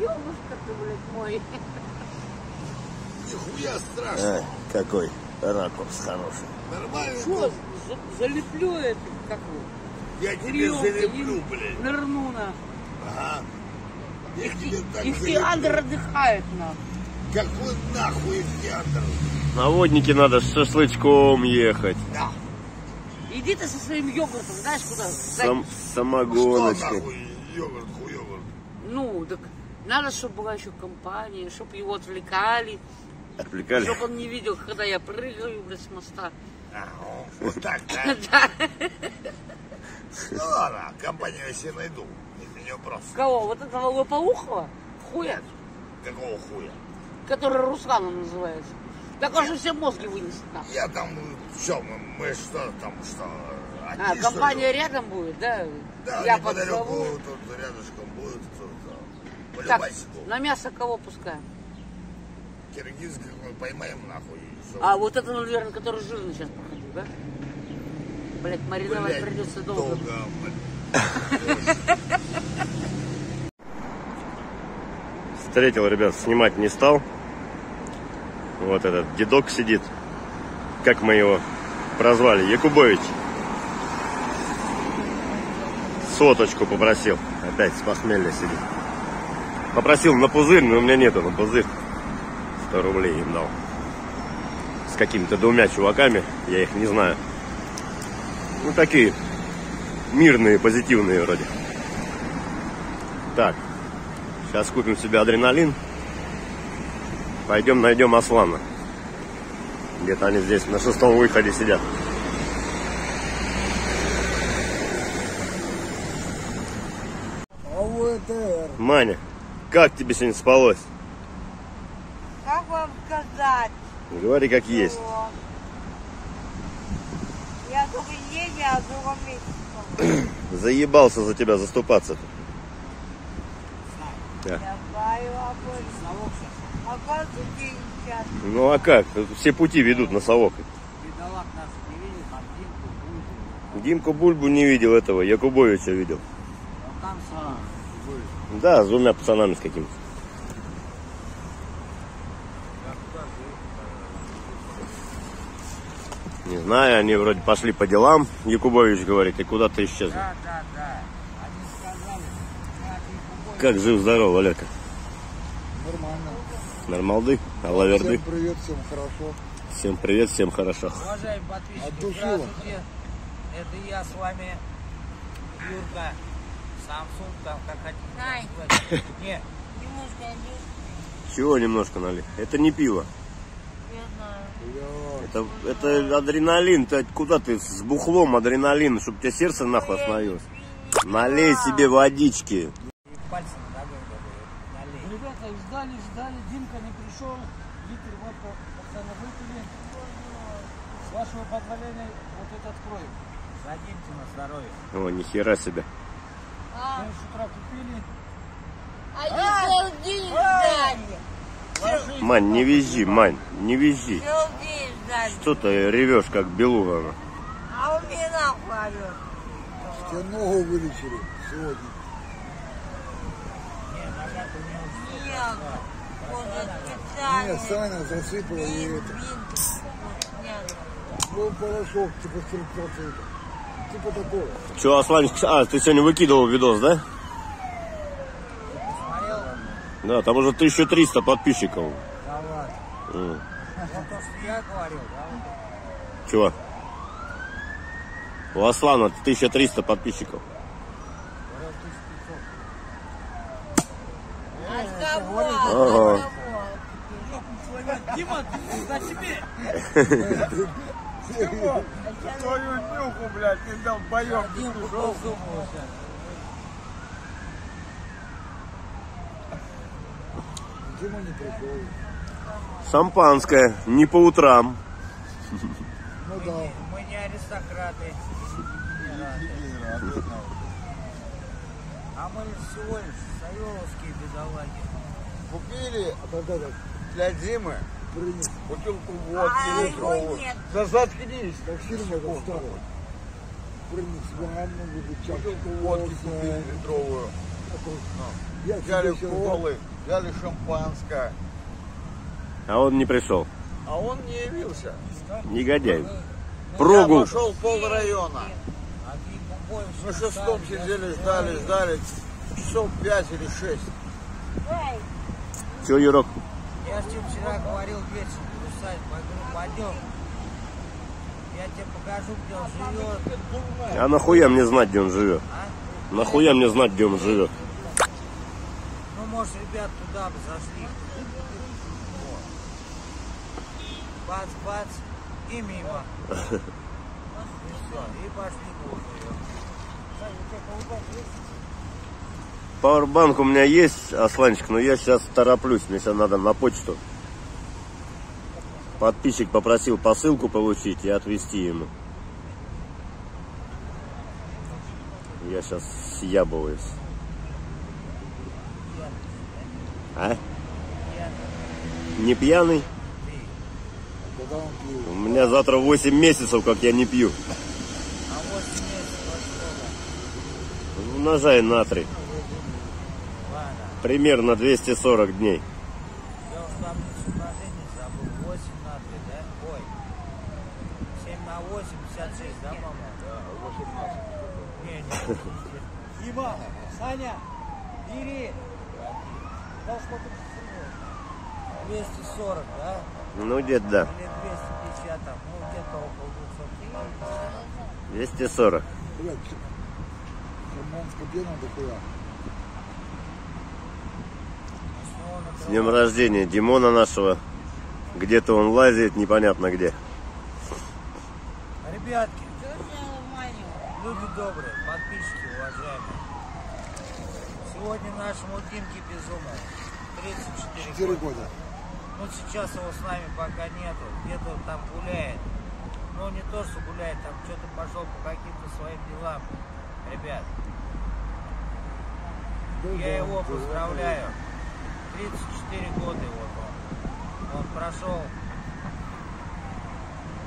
Ёбушка ты, блядь, мой. Нихуя страшно. А, какой ракурс хороший. Нормально Что, залеплю это, как вы? Я тебе залеплю, блядь. Нырну на. Ага. Я тебе так Ихтиандр залеплю. отдыхает на. Какой нахуй театр? Наводники надо с шашлычком ехать. Да. Иди ты со своим йогуртом, знаешь куда? Сам, Что самогоночкой. нахуй йогурт, хуёгурт? Ну, так надо, чтобы была еще компания, чтобы его отвлекали, Отвлекали? чтобы он не видел, когда я прыгаю, блядь, с моста. А, Вот так, да? Да. Ну ладно, компанию я себе найду. Это не вопрос. Кого? Вот этого лопоухого? Хуя, Какого хуя? который Русланом называется. Так он же все мозги вынесет. нахуй. Я там, что, мы, мы что там, что, одни, А, что компания ли? рядом будет, да? Да, я неподалеку, тут рядышком будет кто-то. По Так, на мясо кого пускаем? Киргиз какой поймаем нахуй. А вот это, наверное, который жирный сейчас проходил, да? Блять, мариновать Блядь, придется долго. долго. Встретил, ребят, снимать не стал. Вот этот дедок сидит. Как мы его прозвали? Якубович. Соточку попросил. Опять с похмелья сидит. Попросил на пузырь, но у меня нету на пузырь. 100 рублей им дал. С какими-то двумя чуваками. Я их не знаю. Ну, такие мирные, позитивные вроде. Так, Сейчас купим себе адреналин. Пойдем найдем Аслана. Где-то они здесь на шестом выходе сидят. АВТР. Маня, как тебе сегодня спалось? Вам сказать? Говори как есть. что Я только а в другом месте. Заебался за тебя заступаться. Да. Я знаю об этом. А? Ну а как? Все пути ведут на совок. Бедолаг нас не видел, там Димку, Бульбу. Димку Бульбу не видел этого, Якубовича видел. А там сам был. Да, с двумя пацанами с какими-то. Не знаю, они вроде пошли по делам, Якубович говорит, и куда-то исчезли. Да, да, да. Они сказали, как и кубой. Как жив-здоров, Олега? Нормально. Нормалды? Алаверды? Всем привет, всем хорошо. Всем привет, всем хорошо. Уважаемые подписчики, здравствуйте. Это я с вами, Юрка. Samsung, там, как Ай. хотите. Не, Немножко не Чего немножко налить? Это не пиво. Знаю. Это, это адреналин. Ты куда ты с бухлом адреналин, чтобы у тебя сердце нахуй остановилось? Налей себе водички. пальцем налей. Ребята, ждали, ждали, Димка не пришел, литр водка постоянно выпили. С вашего позволения вот это откроем. Садимте на здоровье. О, нихера себе. А, Мы с утра купили. они целый день ждали. Мань, не визжи, Мань, не визжи. Целый день ждали. Что ты ревешь, как белуга? А у меня нахуй орет. Тебе ногу вылечили сегодня. Нет, он. Нет, Саня засыпала ей это. Нет. Ну, порошок, типа 40%. Типа такого. Че, Асланчик, а, ты сегодня выкидывал видос, да? Да, там уже 1300 подписчиков. Да ладно. М. Вот то, что я говорил, да? Чего? У Аслана 1300 подписчиков. Ага. Дима, ты на тебе. Твою нюху, блядь, ты дал боёк. Дима купил зубы сейчас. Дима не пришел. Шампанское, не по утрам. Ну Мы да. не- Мы не аристократы. А мы всего лишь союзские бедолаги. Купили Да-да-да. для Димы Принес. бутылку водки А, литровую. Да заткнись. Так фирма это старая. Принес ванну, Бутылку водки купили литровую. Я Взяли колы, взяли шампанское. А он не пришел. А он не явился. Негодяй. Я Прогул. пошел пол района. На шестом сидели, да, ждали, ждали. Часов пять или шесть. Че, Юрок? Я же тебе вчера говорил вечером, Русаль, говорю, пойдем. Я тебе покажу, где он живет. А нахуя мне знать, где он живет? А? Нахуя мне знать, где он живет? Может, ребят туда бы зашли. Вот. Бац-бац, и мимо. И все, и пошли. Пауэрбанк у меня есть, Асланчик, но я сейчас тороплюсь. Мне сейчас надо на почту. Подписчик попросил посылку получить и отвезти ему. Я сейчас съябываюсь. А? Не пьяный? У меня завтра 8 месяцев, как я не пью. 8 месяцев от Умножай на 3. Ладно, Примерно 240 дней. я уж там умножение забыл. 8 на 3, да? Ой. 7 на 8, 56, да, по-моему? Да, 18. Не, не. Дима, Саня. Да что ты 240, да? Ну, где-то да. Или 250 там, ну где-то около 200. 240. Блядь, шампанская пена дохуя. Снова С днем рождения Димона нашего. Где-то он лазит, непонятно где. Ребятки, люди добрые, подписчики уважаемые. Сегодня нашему Димке Безуму 34 Четыре года. года. Ну сейчас его с нами пока нету, где-то там гуляет. Ну не то, что гуляет, там что-то пошел по каким-то своим делам. Ребят, я его поздравляю. 34 года вот он. Он прошел,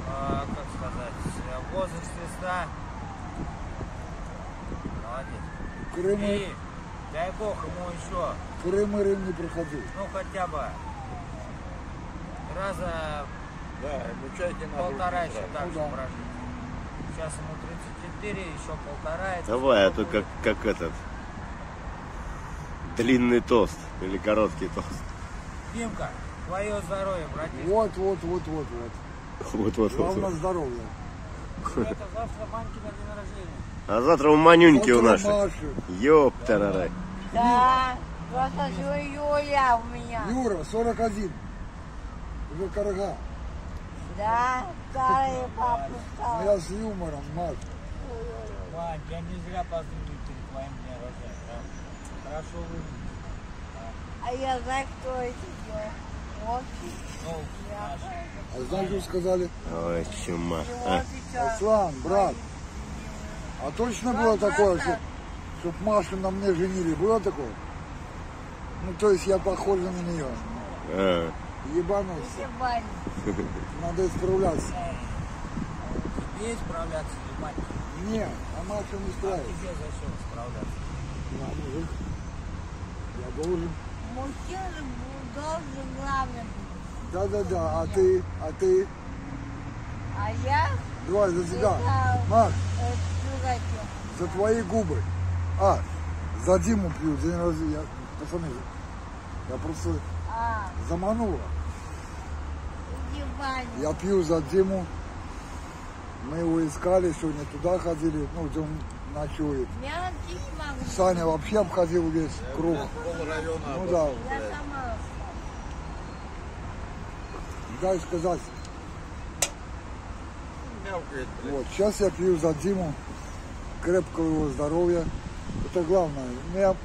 а, как сказать, э, возраст Христа. Молодец. Крым, и- И дай бог ему еще, Крым и Рим не проходил. ну хотя бы раза Да, обучайте на полтора еще так Ну да. прожить. Сейчас ему 34, еще полтора. это Давай, а то как, как этот. Длинный тост или короткий тост. Димка, твое здоровье, братишка. Вот, вот, вот, вот, вот. Вот, вот, вот. Главное вот. здоровье. Это завтра Манькина день рождения. А завтра у Манюньки у нашей. Ёптарарай. Да, просто что Юля у меня. Юра, 41. Уже карга. Да, старый папа стал. Я с юмором, Маш. Вань, я не зря поздравил перед твоим днем рождения. Хорошо выглядишь. А я знаю, кто это делает. Ну, я. А знаешь, что сказали? Ой, чума. А. Аслан, брат, а точно было такое, что, чтоб Машу на мне женили? Было такое? Ну, то есть я похож на нее. а. Ебанулся. Ебать. Надо исправляться. тебе справляться или мать? Не, а Маша не А справится. тебе зачем справляться? Я мужик. Я должен. Мужчина должен главным. Да-да-да, а ты, а ты? А я Давай за тебя. это, Маш, за твои губы. А, за Диму пью, день рождения. Я, пацаны, я просто А, заманула. ебать. Я пью за Диму. Мы его искали, сегодня туда ходили, ну, где он ночует. Я. Саня вообще обходил весь круг. Пол района. Ну да. Я сама. дай сказать. Вот, сейчас я пью за Диму, крепкого его здоровья. Это главное. У меня,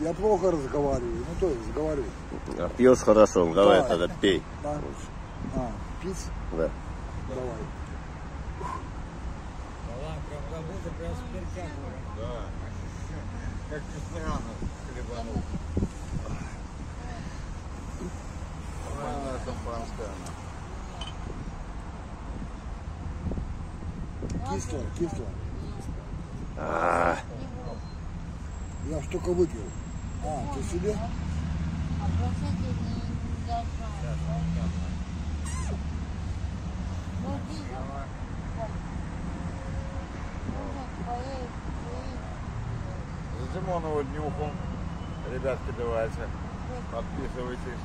я плохо разговариваю, ну то есть разговариваю. А пьешь хорошо, давай Да. тогда пей. Да. А, пить? Да. Давай. Да. Как странно, хлебанул. Кисло, кисло. А, Я ж только выпил. А, ты себе? За Димонову днюху. Ребятки, давайте. Подписывайтесь.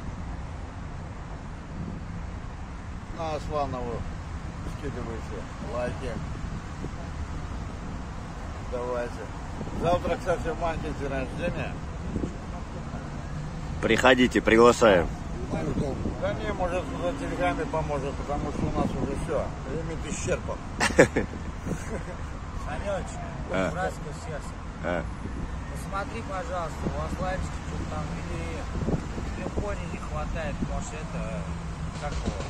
На Асланову скидывайте лайки. Давайте. Завтра, кстати, в Маньке день рождения. приходите, приглашаем. Да не, может, за деньгами поможет, потому что у нас уже все. Лимит исчерпан. Санёч, А. братское сердце. А. Посмотри, пожалуйста, у вас лайфчик что-то там или телефоне не хватает, может это, как его,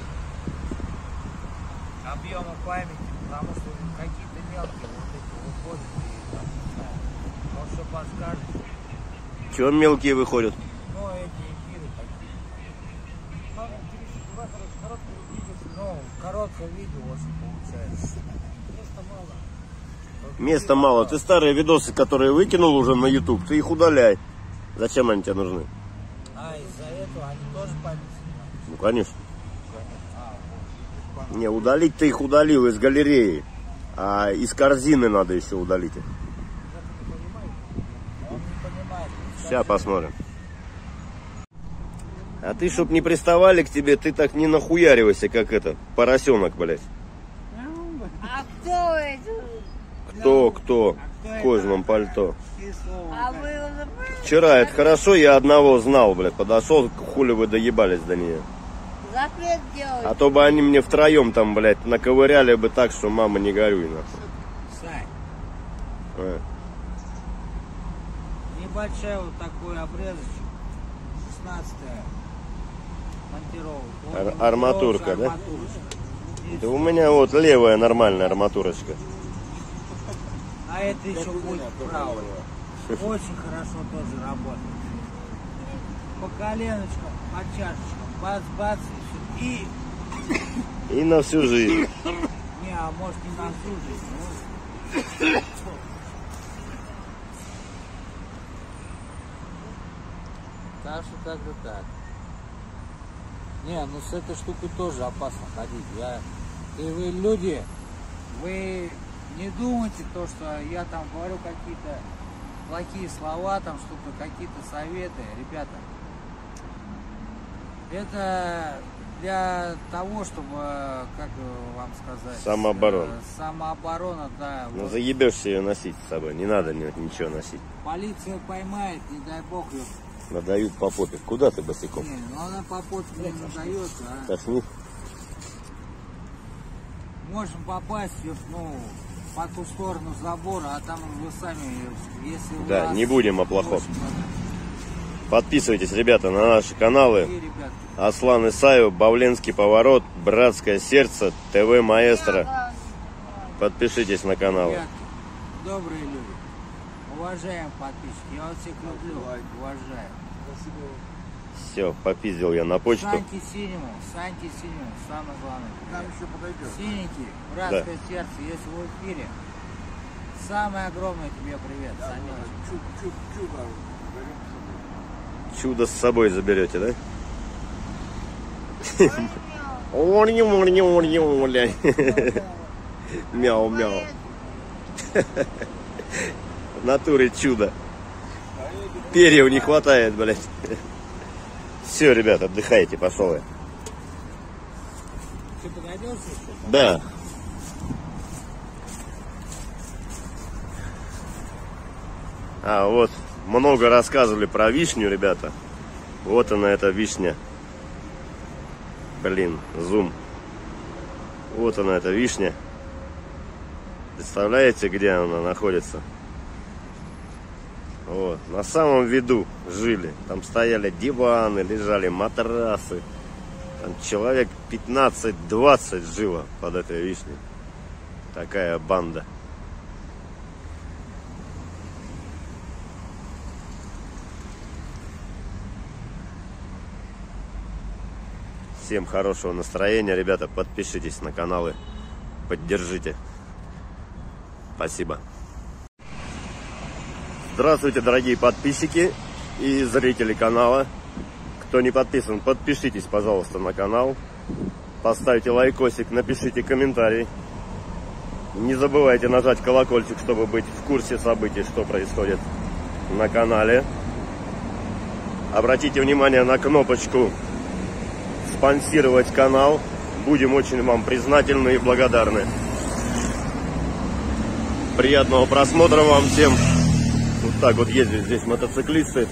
объема памяти, потому что какие-то мелкие вот эти выходят там, может что подскажете. Чего мелкие выходят? Ну, эти эфиры такие. Ну, короткое видео очень получается. Места мало. Ты старые видосы, которые выкинул уже на YouTube, ты их удаляй. Зачем они тебе нужны? А, из-за этого они тоже память. Ну, конечно. Не, удалить ты их удалил из галереи. А из корзины надо еще удалить их. Сейчас посмотрим. А ты, чтоб не приставали к тебе, ты так не нахуяривайся, как это, поросенок, блядь. А кто это? Кто, кто? В кожаном пальто. А? Вчера это хорошо, я одного знал, блядь, подошел, хули вы доебались до нее. Запрет делать. А то бы они мне втроем там, блядь, наковыряли бы так, что мама не горюй, нахуй. Сань, А. небольшая вот такой обрезочек. 16 монтировка. Ар- арматурка, да? Арматурочка. Да у меня вот левая нормальная арматурочка. А это еще будет правая. Очень хорошо тоже работает. По коленочкам, по чашечкам, бац-бац и. И, на всю жизнь. не, а может не на всю жизнь. ну, Так что как-то так. Не, ну с этой штукой тоже опасно ходить. Я... И вы люди, вы не думайте то, что я там говорю какие-то плохие слова, там что-то, какие-то советы. Ребята, это для того, чтобы, как вам сказать... Самооборона. э, Самооборона, да. Ну вот. заебешься ее носить с собой. Не надо ни- ничего носить. Полиция поймает, не дай бог ее. Надают по попе. Куда ты босиком? Не, ну она по почте не надается, а. Тошни. Можем попасть, ну, по ту сторону забора, а там вы сами, если Да, вас не будем о плохом. Подписывайтесь, ребята, на наши каналы. людей, ребят, Аслан Исаев, Бавленский поворот, Братское сердце, ТВ Маэстро. Подпишитесь на ребятки, добрые люди, уважаем подписчики, я вас всех люблю, уважаю. Все, попиздил я на почту. Саньки синему, Саньки синему, самое главное. Нам еще подойдет. Синенький, братское сердце, если в эфире. Самый огромный тебе привет, Санечек. Чудо с собой заберете, да? Орни-орни-орни-орни. Мяу-мяу. В натуре чудо. Перьев не хватает, блядь. Все, ребят, отдыхайте, пошел я. Да. А, вот, много рассказывали про вишню, ребята. Вот она, эта вишня. Блин, зум. Вот она, эта вишня. Представляете, где она находится? Вот, на самом виду жили. Там стояли диваны, лежали матрасы. Там человек 15-20 жило под этой вишней. Такая банда. Всем хорошего настроения, ребята. Подпишитесь на каналы, поддержите. Спасибо. Здравствуйте, дорогие подписчики и зрители канала. Кто не подписан, подпишитесь, пожалуйста, на канал. Поставьте лайкосик, напишите комментарий. Не забывайте нажать колокольчик, чтобы быть в курсе событий, что происходит на канале. Обратите внимание на кнопочку спонсировать канал. Будем очень вам признательны и благодарны. Приятного просмотра вам всем. Вот так вот ездят здесь мотоциклисты.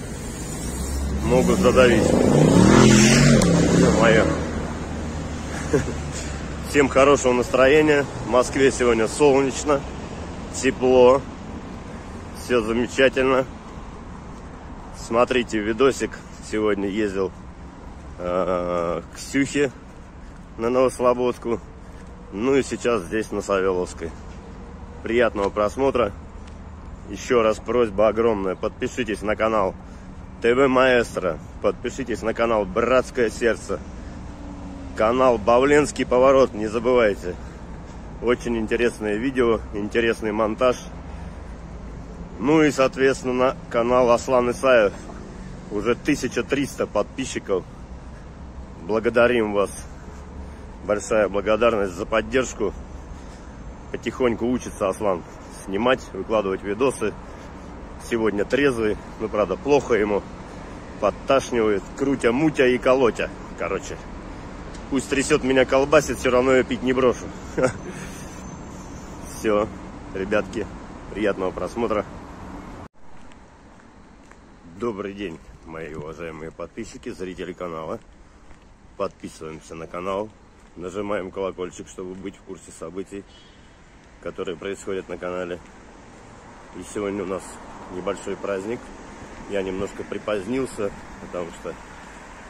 Могут задавить. Мое. Всем хорошего настроения. В Москве сегодня солнечно, тепло. Все замечательно. Смотрите видосик. Сегодня ездил э, к Сюхе на Новослободску. Ну и сейчас здесь на Савеловской. Приятного просмотра. Еще раз просьба огромная. Подпишитесь на канал ТВ Маэстро. Подпишитесь на канал Братское Сердце. Канал Бавленский Поворот. Не забывайте. Очень интересное видео, интересный монтаж. Ну и, соответственно, канал Аслан Исаев. Уже 1300 подписчиков. Благодарим вас. Большая благодарность за поддержку. Потихоньку учится Аслан снимать, выкладывать видосы. Сегодня трезвый, ну правда плохо ему. Подташнивает, крутя, мутя и колотя. Короче, пусть трясет меня колбасит, все равно я пить не брошу. Все, ребятки, приятного просмотра. Добрый день, мои уважаемые подписчики, зрители канала. Подписываемся на канал, нажимаем колокольчик, чтобы быть в курсе событий, которые происходят на канале. И сегодня у нас небольшой праздник. Я немножко припозднился, потому что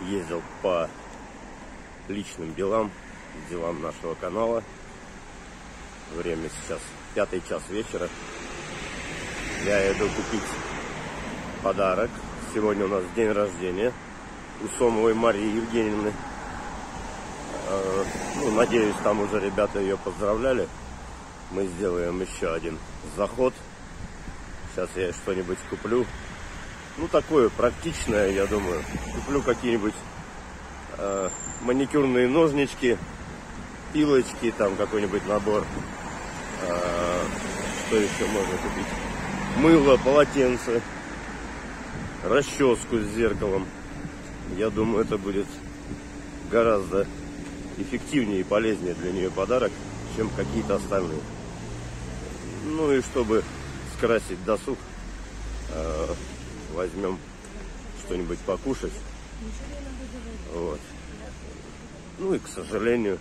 ездил по личным делам, делам нашего канала. Время сейчас пятый час вечера. Я иду купить подарок. Сегодня у нас день рождения у Сомовой Марии Евгеньевны. Э, ну, надеюсь, там уже ребята ее поздравляли. Мы сделаем еще один заход. Сейчас я что-нибудь куплю. Ну, такое практичное, я думаю. Куплю какие-нибудь э, маникюрные ножнички, пилочки, там какой-нибудь набор. Э, что еще можно купить? Мыло, полотенце, расческу с зеркалом. Я думаю, это будет гораздо эффективнее и полезнее для нее подарок, чем какие-то остальные. Ну и чтобы скрасить досуг, э, возьмем что-нибудь покушать. Вот. Ну и к сожалению,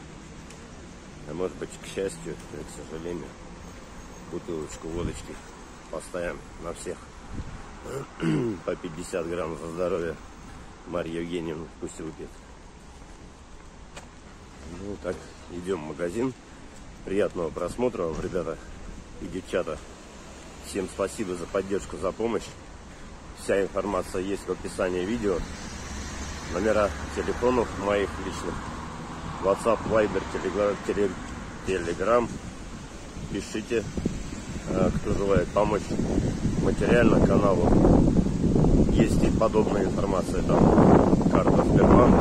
а может быть к счастью, или к сожалению, бутылочку водочки поставим на всех по 50 грамм за здоровье Марья Евгеньевна пусть выпьет. Ну так, идем в магазин. Приятного просмотра вам, ребята и девчата. Всем спасибо за поддержку, за помощь. Вся информация есть в описании видео. Номера телефонов моих личных. WhatsApp, Viber, Telegram, Telegram. Пишите, э, кто желает помочь материально каналу. Есть и подобная информация. Там карта Сбербанк,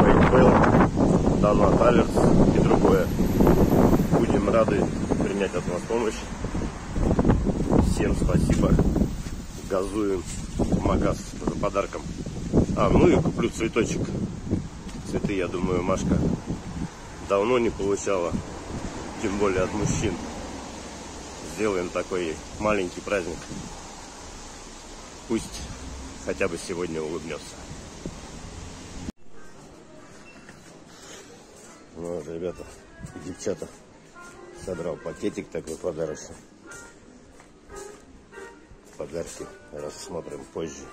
PayPal, Донат Алекс и другое. Будем рады принять от вас помощь. Всем спасибо. Газуем в магаз за подарком. А, ну и куплю цветочек. Цветы, я думаю, Машка давно не получала. Тем более от мужчин. Сделаем такой маленький праздник. Пусть хотя бы сегодня улыбнется. Ребята, девчата. Собрал пакетик такой подарочный. Подарки рассмотрим позже.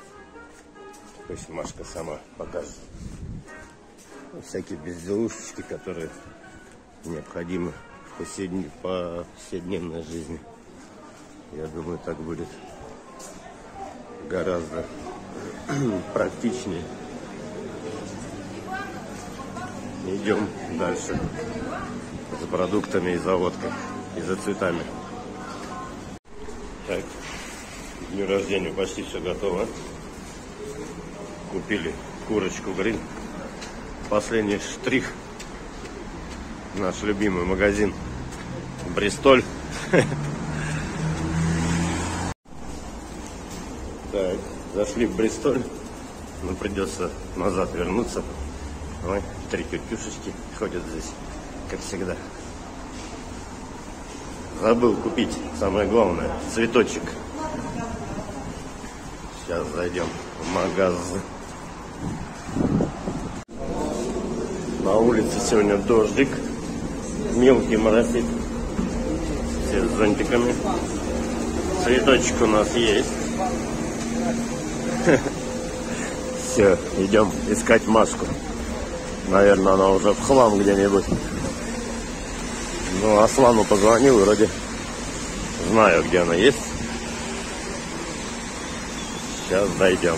Пусть Машка сама покажет. Ну, Всякие безделушечки, которые необходимы в повседне- повседневной жизни. Я думаю, так будет гораздо практичнее. Идем дальше за продуктами и за и за цветами. Так, к дню рождения почти все готово. Купили курочку гриль. Последний штрих. Наш любимый магазин Бристоль. Так, зашли в Бристоль. Но придется назад вернуться. Ой, три тетюшечки ходят здесь, как всегда. Забыл купить, самое главное, цветочек. Сейчас зайдем в магазин. На улице сегодня дождик, мелкий моросит. Все с зонтиками. Цветочек у нас есть. Все, идем искать Машку. Наверное, она уже в хлам где-нибудь. Ну, Аслану позвонил, вроде знаю, где она есть. Сейчас дойдем.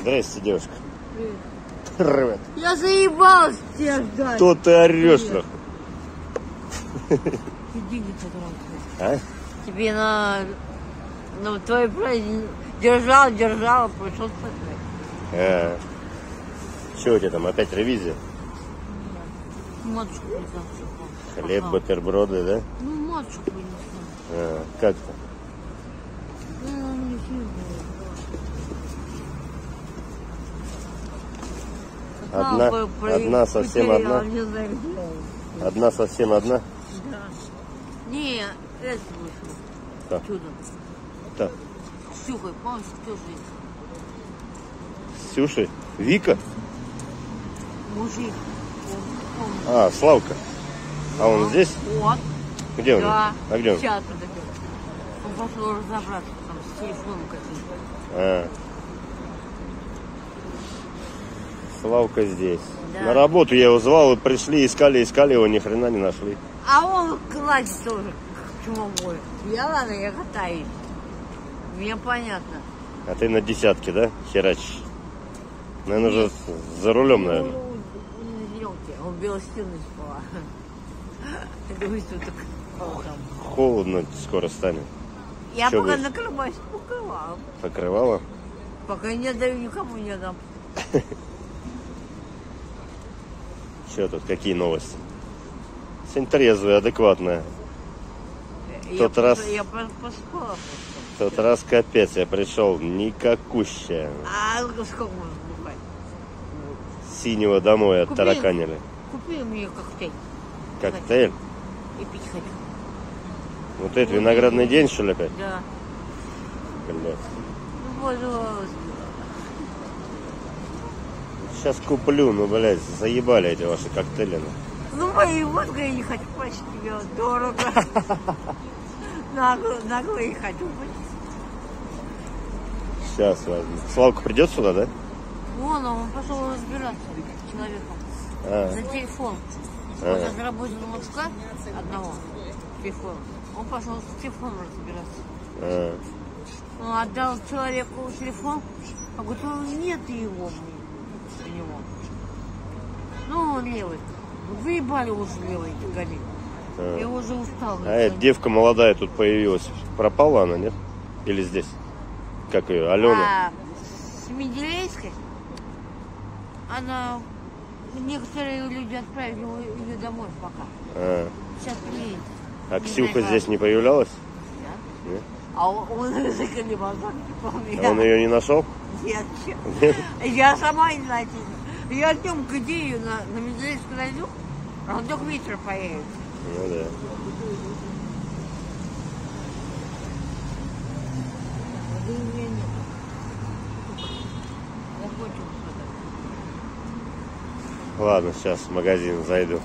Здрасте, девушка. Привет. Я заебалась тебя ждать. Что ты орешь, нахуй? Деньги потратил. А? Тебе на... Ну, твой праздник держал, держал, пришел смотреть. А. Что у тебя там, опять ревизия? Матушку принесла. Хлеб, бутерброды, да? Ну, матушку принесла. А, как сильно Одна, одна совсем одна? Не знаю, где. Одна совсем одна? Да. Не, это вышло. Чудо. Так. С Сюхой, помнишь, тоже С Сюшей? Вика? мужик. А, Славка. А он здесь? Вот. Где он? Да. А где он? Сейчас. Он пошел разобраться там с телефоном каким-то. А. Славка здесь. Да. На работу я его звал, и пришли, искали, искали его, ни хрена не нашли. А он кладет тоже к чумовой. Я ладно, я катаюсь. Мне понятно. А ты на десятке, да? Херачишь. Наверное, уже за рулем, наверное. Он, он на зеленке, он белой стеной спала. Холодно. Скоро станет. Я Чё пока накрываюсь, покрывал. Покрывало? Пока не даю никому не дам. Что тут, какие новости? Сегодня трезвая, адекватная. Я Тот просто- раз- Я пос- поспала. В тот раз капец, я пришел никакущая. А сколько можно бухать? Синего домой Купи. оттараканили. Купи мне коктейль. Коктейль? И пить хочу. Вот это виноградный день, что ли, опять? Да. Блядь. Ну, пожалуйста. Сейчас куплю, ну, блядь, заебали эти ваши коктейли. ну. Ну, моей водкой я не хочу тебе дорого. Нагло, нагло и хочу быть. Сейчас возьму. Славка придет сюда, да? Вон он, он пошел разбираться человеком. А. За телефон. А. Вот разработал мужика одного телефон. Он пошел с телефоном разбираться. А. Он отдал человеку телефон, а говорит, «Ну, нет его блин, у него. Ну, он левый. Выебали уже левый гони. А. Я уже устал. А эта девка молодая тут появилась. Пропала она, нет? Или здесь? Как ее? Алена? А с Менделеевской она... Некоторые люди отправили ее домой пока. А. Сейчас приедет. А Не Ксюха знаю, здесь не появлялась? Да? Нет? А он, он не помню. А он ее не нашел? Нет, чё. Я сама не знаю. Я днем где ее на, на Менделеевскую найду, а только вечер поедет. Ну да. воды у меня нет. Закончилась вода. Ладно, сейчас в магазин зайду.